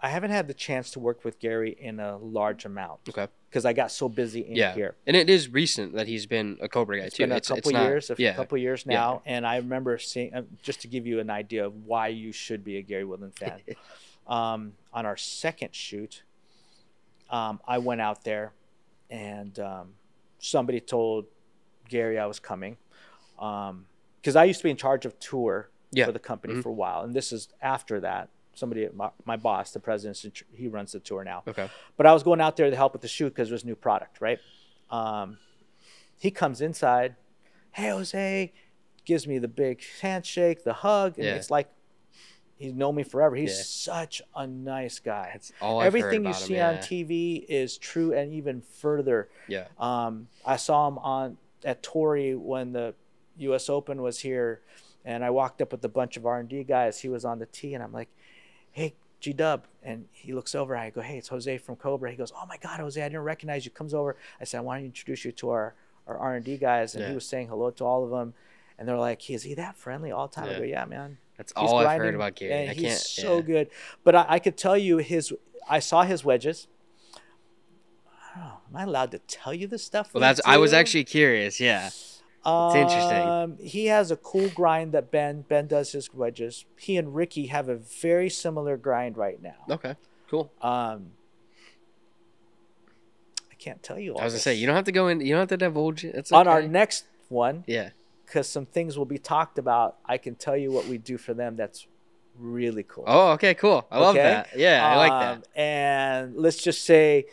I haven't had the chance to work with Gary in a large amount Okay. because I got so busy in Yeah. here. And it is recent that he's been a Cobra guy It's too. been a it's, couple it's not- years, a yeah. couple years Yeah. now, and I remember seeing uh, just to give you an idea of why you should be a Gary Woodland fan. *laughs* um, on our second shoot, um, I went out there, and um, somebody told Gary I was coming, because I used to be in charge of tour Yeah. for the company Mhm. for a while, and this is after that. Somebody, my, my boss, the president, he runs the tour now. Okay. But I was going out there to help with the shoot because it was new product, right? Um, he comes inside, hey Jose, gives me the big handshake, the hug, and Yeah. it's like he's known me forever. He's Yeah. such a nice guy. That's all I've Everything you him, see yeah. on TV is true and even further. Yeah. Um, I saw him on at Torrey when the U.S. Open was here, and I walked up with a bunch of R&D guys. He was on the tee, and I'm like, "Hey, G Dub," and he looks over. I go, "Hey, it's Jose from Cobra." He goes, "Oh my God, Jose, I didn't recognize you." Comes over. I said, "I want to introduce you to our our R&D guys," and Yeah. he was saying hello to all of them. And they're like, "Is he that friendly all the time?" I go, "Yeah, man." That's He's all I've heard about Gary. and I he's so yeah. good. But I, I could tell you his. I saw his wedges. Know, am I allowed to tell you this stuff? Well, we that's. I was actually curious. Yeah. Um, interesting. He has a cool grind that Ben Ben does his wedges. He and Rickie have a very similar grind right now. Okay. Cool. Um, I can't tell you all. I was gonna say you don't have to go in. You don't have to divulge it. It's on our next one Yeah. Because some things will be talked about. I can tell you what we do for them. That's really cool. Oh, okay. Cool. I love that. Yeah, I like Um, that. And let's just say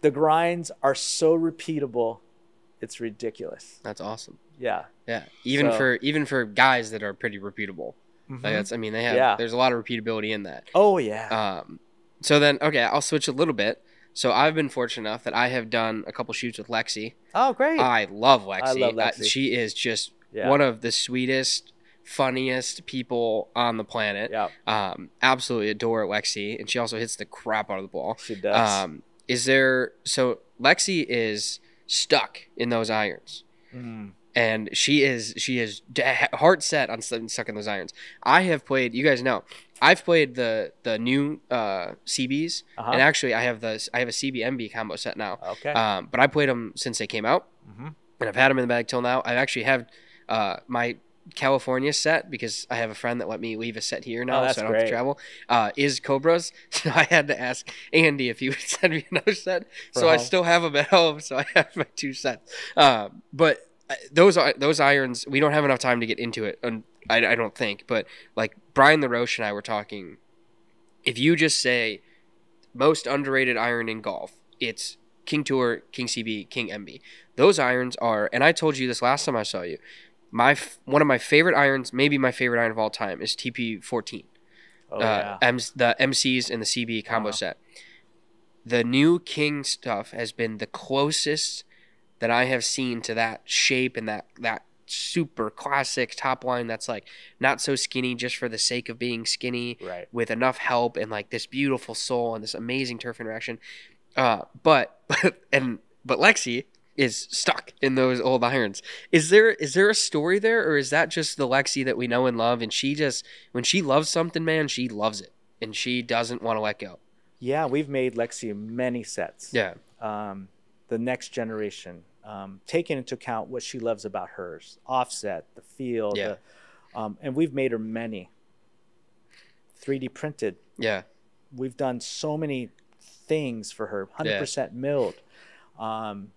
the grinds are so repeatable It's ridiculous. That's awesome. Yeah. Yeah, even So- for even for guys that are pretty reputable. Like that's I mean they have Yeah. there's a lot of repeatability in that. oh yeah. Um, so then okay, I'll switch a little bit. So I've been fortunate enough that I have done a couple shoots with Lexi. oh great. I love Lexi. I love Uh, Lexi. she is just yeah. one of the sweetest, funniest people on the planet. yeah. Um, absolutely adore Lexi, and she also hits the crap out of the ball. She does. Um, is there so Lexi is stuck in those irons, Mm. And she is she is heart set on in those irons. I have played. You guys know. I've played the the new uh, CBs, Uh-huh. and actually I have the I have a CBMB combo set now. okay. Um, but I played them since they came out hmm and I've had them in the bag till now. I actually have uh, my California set because I have a friend that let me leave a set here now, Oh, so I don't have to travel. Uh, is Cobras, *laughs* so I had to ask Andy if he would *laughs* send me another set. For so I still have them at home, so I have my two sets. Um, but uh, those are those irons. We don't have enough time to get into it, and I, I don't think. But like Brian LaRoche and I were talking, if you just say most underrated iron in golf, it's King Tour, King CB, King MB. Those irons are, and I told you this last time I saw you. My f- one of my favorite irons, maybe my favorite iron of all time, is TP14. oh uh, yeah. M's, the MCs and the CB combo Uh-huh. set. The new King stuff has been the closest that I have seen to that shape and that that super classic top line that's like not so skinny just for the sake of being skinny right. with enough help and like this beautiful soul and this amazing turf interaction. Uh, but *laughs* and but Lexi is stuck in those old irons. Is there is there a story there, or is that just the Lexi that we know and love? And she just when she loves something, man, she loves it, and she doesn't want to let go. Yeah, we've made Lexi many sets. Yeah, um, the next generation, um, taking into account what she loves about hers, offset, the feel, Yeah. the, um, and we've made her many. 3D printed. yeah, We've done so many things for her. 100% milled. Um,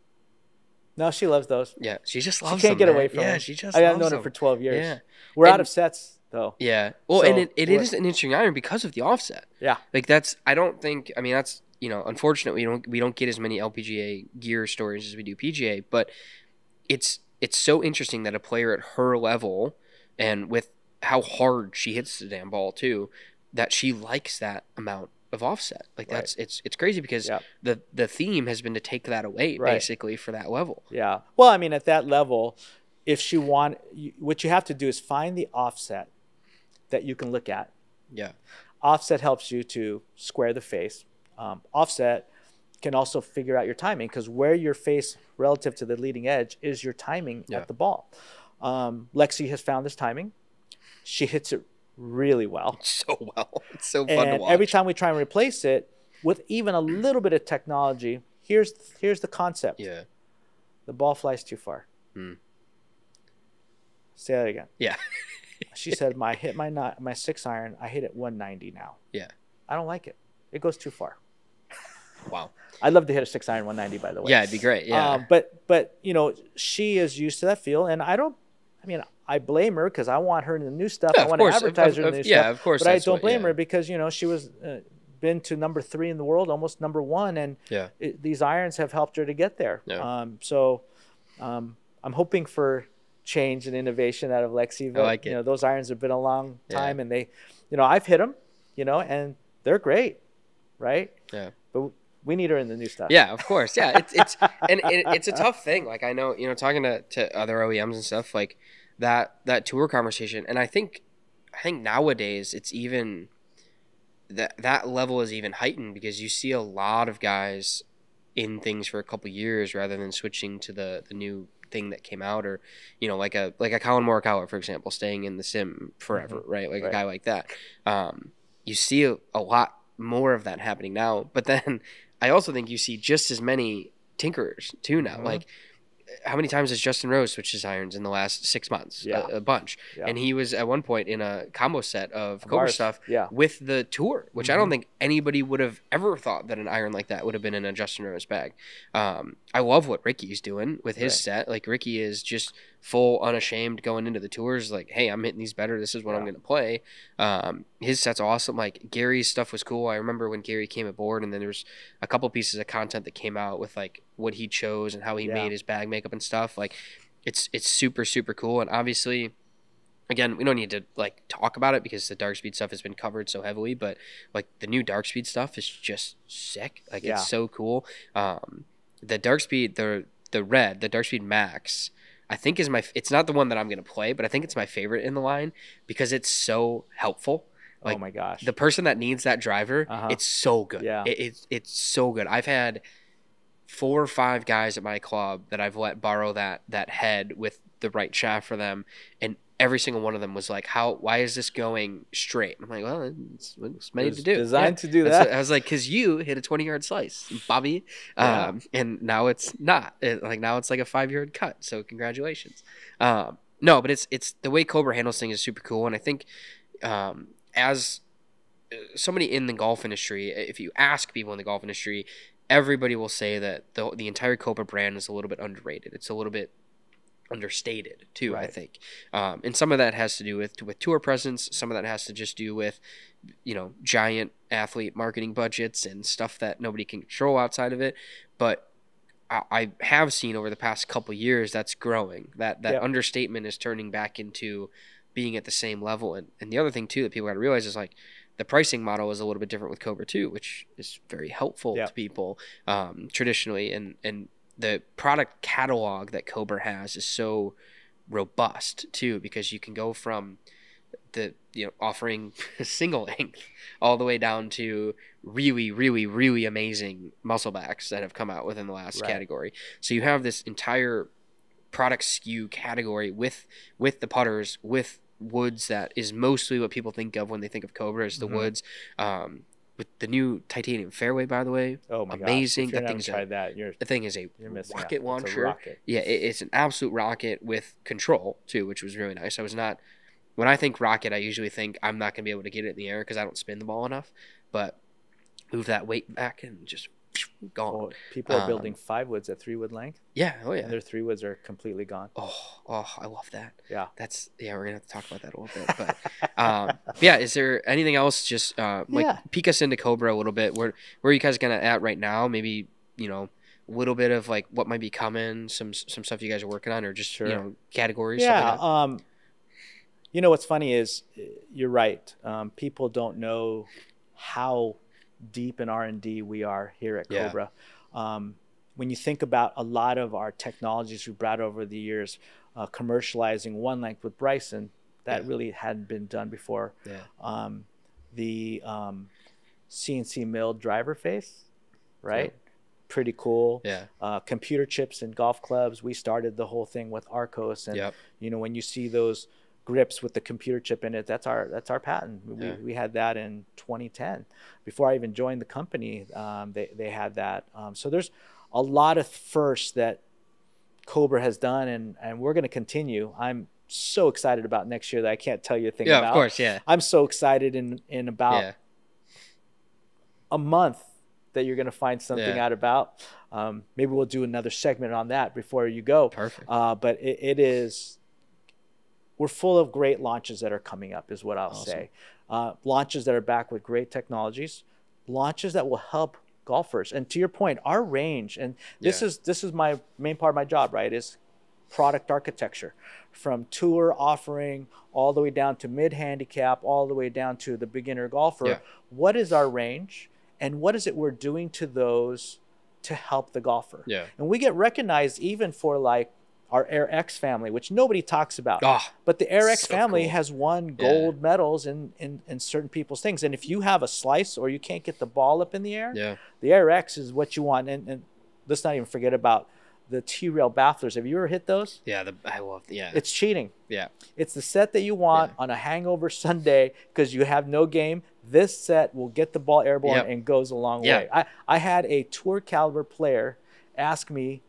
no, she loves those. yeah. She just loves. She can't them, get man. away from Yeah, them. she just. I have known them. her for 12 years. Yeah, We're out of sets though. yeah. Well, and So, it, it what- is an interesting iron because of the offset. Yeah. Like that's I don't think I mean that's you know unfortunately we don't we don't get as many LPGA gear stories as we do PGA, but it's it's so interesting that a player at her level and with how hard she hits the damn ball too, that she likes that amount of offset. Like Right. that's it's it's crazy because Yeah. the the theme has been to take that away Right. basically for that level. Yeah. Well, I mean, at that level, if she want, you, what you have to do is find the offset that you can look at. Yeah. Offset helps you to square the face. Um, offset can also figure out your timing because where your face relative to the leading edge is your timing Yeah. at the ball. Um, Lexi has found this timing. She hits it really well. *laughs* So well. It's so fun to And watch. every time we try and replace it with even a little bit of technology, here's here's the concept. Yeah. The ball flies too far. Hmm. Say that again. Yeah. *laughs* She said, "My hit my ni- my six iron. I hit it 190 now. Yeah. I don't like it. It goes too far. Wow. I'd love to hit a six iron 190. By the way. Yeah, it'd be great. Yeah. Um, but but you know she is used to that feel, and I don't. I mean, I blame her because I want her in the new stuff. Yeah, I want course. to advertise her in Of- the of- new yeah, stuff. of course But I don't what- blame yeah. her because you know she was uh, been to number three in the world, almost number one, and Yeah. it, these irons have helped her to get there. Yeah. Um, so um, I'm hoping for change and innovation out of Lexi. But, like You know, those irons have been a long Yeah. time, and they, you know, I've hit them, you know, and they're great, right? Yeah. We need her in the new stuff. Yeah, of course. Yeah, it's it's *laughs* and it, it's a tough thing. Like I know, you know, talking to, to other OEMs and stuff like that that tour conversation, and I think I think nowadays it's even that that level is even heightened because you see a lot of guys in things for a couple years rather than switching to the the new thing that came out or you know like a like a Collin Morikawa for example staying in the sim forever right like a guy like that um you see a, a lot more of that happening now but then I also think you see just as many tinkerers too now Mhm. like how many times has Justin Rose switched his irons in the last six months? Yeah. A, a bunch. Yeah. And he was at one point in a combo set of Cobra stuff Yeah. with the tour, which I don't Mhm. think anybody would have ever thought that an iron like that would have been in a Justin Rose bag. Um, I love what Rickie's doing with his Right. set. Like Ricky is just full unashamed going into the tours. Like, hey, I'm hitting these better. This is what I'm going to play. Um, his set's awesome. Like Gary's stuff was cool. I remember when Gary came aboard, and then there's a couple pieces of content that came out with like what he chose and how he Yeah. made his bag makeup and stuff. Like, it's it's super super cool. And obviously, again, we don't need to like talk about it because the dark speed stuff has been covered so heavily. But like the new dark speed stuff is just sick. Like Yeah. it's so cool. Um, the dark speed, the the red, the dark speed max. I think is my. It's not the one that I'm gonna play, but I think it's my favorite in the line because it's so helpful. Like oh my gosh. the person that needs that driver, Uh-huh. it's so good. Yeah. It, it's it's so good. I've had four or five guys at my club that I've let borrow that that head with the right shaft for them, and every single one of them was like, "How? Why is this going straight?" I'm like, "Well, it's, it's made was to do. designed to do that. I was like, "Cause you hit a 20 yard slice, Bobby, Yeah. um, and now it's not. It, like now it's like a five yard cut. So congratulations." Um, no, but it's it's the way Cobra handles things is super cool, and I think um, as uh, somebody in the golf industry, if you ask people in the golf industry, everybody will say that the the entire Cobra brand is a little bit underrated. It's a little bit understated too. I think, um, and some of that has to do with with tour presence. Some of that has to just do with you know giant athlete marketing budgets and stuff that nobody can control outside of it. But I, I have seen over the past couple years that's growing. That that Yep. understatement is turning back into being at the same level. And and the other thing too that people got to realize is like the pricing model is a little bit different with Cobra 2, which is very helpful to people um, traditionally. And and the product catalog that Cobra has is so robust too, because you can go from the you know offering *laughs* single length all the way down to really really really amazing muscle backs that have come out within the last Right. category so you have this entire product skew category with with the putters with woods that is mostly what people think of when they think of cobra is the Mhm. woods um, with the new titanium fairway by the way oh my amazing. gosh. If That thing's a- that. You're the thing is a you're out. rocket It's a launcher rocket. yeah, it, it's an absolute rocket with control too, which was really nice. I was not when I think rocket, I usually think I'm not gonna be able to get it in the air because I don't spin the ball enough. But move that weight back and just gone. Well, people are Um, building five woods at three wood length, yeah, oh yeah. and their three woods are completely gone. Oh, oh, I love that. Yeah. That's yeah. We're gonna have to talk about that a little bit, but um, *laughs* yeah. Is there anything else? Just uh, like Yeah. peek us into Cobra a little bit. Where where are you guys gonna at right now? Maybe you know a little bit of like what might be coming, some some stuff you guys are working on, or just Sure. you know categories. Yeah. like? Um, you know what's funny is uh, you're right. Um, people don't know how deep in R and D we are here at Yeah. Cobra. Um, when you think about a lot of our technologies we brought over the years, uh, commercializing one length with Bryson, that Yeah. really hadn't been done before. Yeah. Um, the um, CNC milled driver face, right? Pretty cool Yeah. uh, computer chips and golf clubs. We started the whole thing with Arccos, and Yep. you know when you see those grips with the computer chip in it, that's our that's our patent. We, Yeah. we had that in 2010. Before I even joined the company, um, they they had that. Um, so there's a lot of firsts that Cobra has done, and and we're going to continue. I'm so excited about next year that I can't tell you a thing Yeah, about. of course. Yeah. I'm so excited in in about Yeah. a month that you're going to find something Yeah. out about. Um, maybe we'll do another segment on that before you go. Perfect. Uh, but it, it is, we're full of great launches that are coming up, is what I'll Awesome. say. Uh, launches that are back with great technologies, launches that will help golfers. And to your point, our range, and this Yeah. is this is my main part of my job, right? Is product architecture from tour offering all the way down to mid handicap, all the way down to the beginner golfer. Yeah. What is our range, and what is it we're doing to those to help the golfer? Yeah. And we get recognized even for like our Air X family, which nobody talks about. Oh, But the Air X So family cool. has won Yeah. gold medals in, in, in certain people's things. And if you have a slice or you can't get the ball up in the air, yeah. the Air X is what you want. And, and let's not even forget about the T rail bafflers. Have you ever hit those? Yeah. The I love. Yeah. It's cheating. yeah. It's the set that you want on a hangover *laughs* Sunday because you have no game. This set will get the ball airborne Yep. and goes a long Yeah. way. I, I had a tour caliber player ask me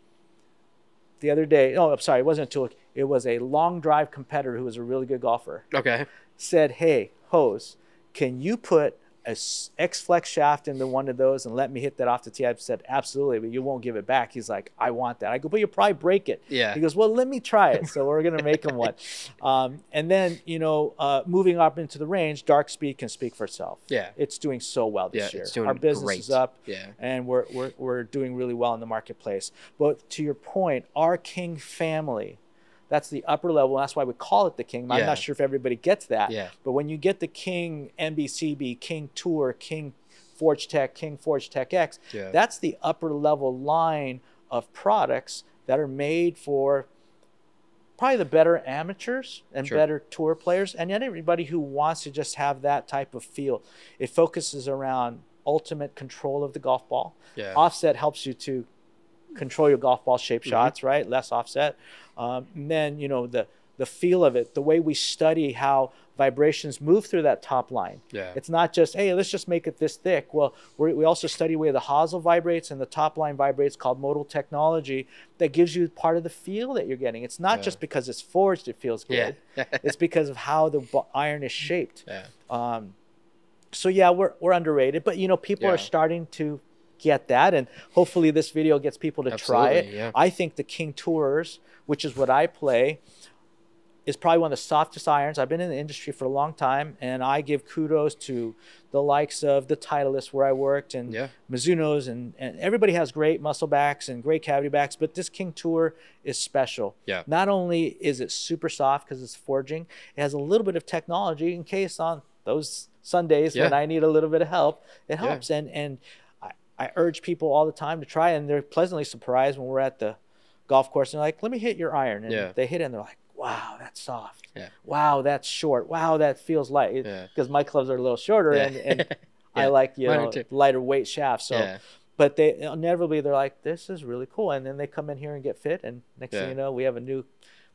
the other day. Oh, I'm sorry, it wasn't a tour. It was a long drive competitor who was a really good golfer. Okay. Said, "Hey, Jose, can you put a X flex shaft into one of those and let me hit that off the tee. I said, absolutely, but you won't give it back. He's like, I want that. I go, but you'll probably break it. Yeah. He goes, well, let me try it. So we're gonna make him one. *laughs* Um, and then you know, uh, moving up into the range, dark speed can speak for itself. Yeah. It's doing so well this Yeah, year. it's doing Our business great. is up Yeah. and we're, we're, we're doing really well in the marketplace. But to your point, our King family, that's the upper level. That's why we call it the King. I'm Yeah. not sure if everybody gets that. Yeah. But when you get the King NBCB, King Tour, King Forge Tech, King Forge Tech X, Yeah. that's the upper level line of products that are made for probably the better amateurs and Sure. better tour players and yet everybody who wants to just have that type of feel. It focuses around ultimate control of the golf ball. Yeah. Offset helps you to control your golf ball shape Mhm. shots, right? Less offset. Um, and then you know the the feel of it, the way we study how vibrations move through that top line. Yeah. It's not just hey, let's just make it this thick. Well, we we also study where the hosel vibrates and the top line vibrates, called modal technology, that gives you part of the feel that you're getting. It's not Yeah. just because it's forged it feels good. Yeah. *laughs* it's because of how the iron is shaped. yeah. Um, so yeah, we're we're underrated, but you know people Yeah. are starting to get that, and hopefully this video gets people to try it. Yeah. I think the King Tours, which is what I play, is probably one of the softest irons. I've been in the industry for a long time, and I give kudos to the likes of the Titleist where I worked and Yeah. Mizuno's, and, and everybody has great muscle backs and great cavity backs, but this King Tour is special. Yeah. Not only is it super soft because it's forging, it has a little bit of technology in case on those Sundays when I need a little bit of help, it Yeah. helps. And and I, urge people all the time to try, and they're pleasantly surprised when we're at the golf course and they're like, "Let me hit your iron," and Yeah. they hit it, and they're like, "Wow, that's soft. Yeah. Wow, that's short. Wow, that feels light." Yeah. Because my clubs are a little shorter, and, and *laughs* I like you know lighter weight shafts. So yeah. but they inevitably they're like, this is really cool, and then they come in here and get fit, and next thing you know, we have a new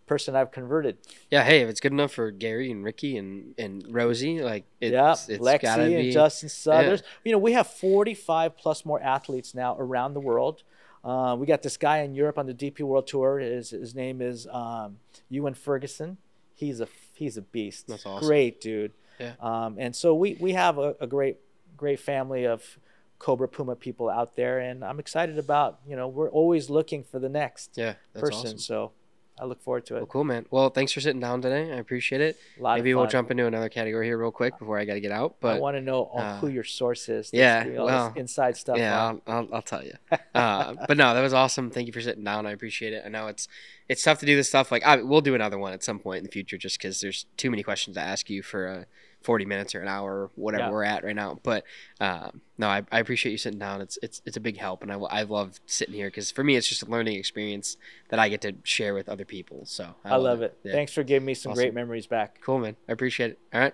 person I've converted. Yeah, hey, if it's good enough for Gary and Rickie and, and Rosie, like it's, yeah, it's Lexi and be. Justin Suthers. Yeah. You know, we have 45 plus more athletes now around the world. Uh, we got this guy in Europe on the DP World Tour. His, his name is um, Ewan Ferguson. He's a he's a beast. That's awesome. Great dude. Yeah. Um, and so we we have a, a great great family of Cobra Puma people out there, and I'm excited about you know we're always looking for the next Yeah, that's person. awesome. So I look forward to it. Well, cool, man. Well, thanks for sitting down today. I appreciate it. A lot Maybe we'll jump into another category here real quick before I got to get out. But I want to know all, uh, who your source is. yeah, do all this well, inside stuff. yeah. I'll, I'll, I'll tell you. Uh, *laughs* but no, that was awesome. Thank you for sitting down. I appreciate it. I know it's it's tough to do this stuff. Like I, we'll do another one at some point in the future, just because there's too many questions to ask you for uh, 40 minutes or an hour, or whatever Yeah. we're at right now. But um, no, I, I appreciate you sitting down. It's it's it's a big help, and I I love sitting here because for me it's just a learning experience that I get to share with other people. So I love it. Yeah. Thanks for giving me some Awesome. great memories back. Cool, man. I appreciate it. All right.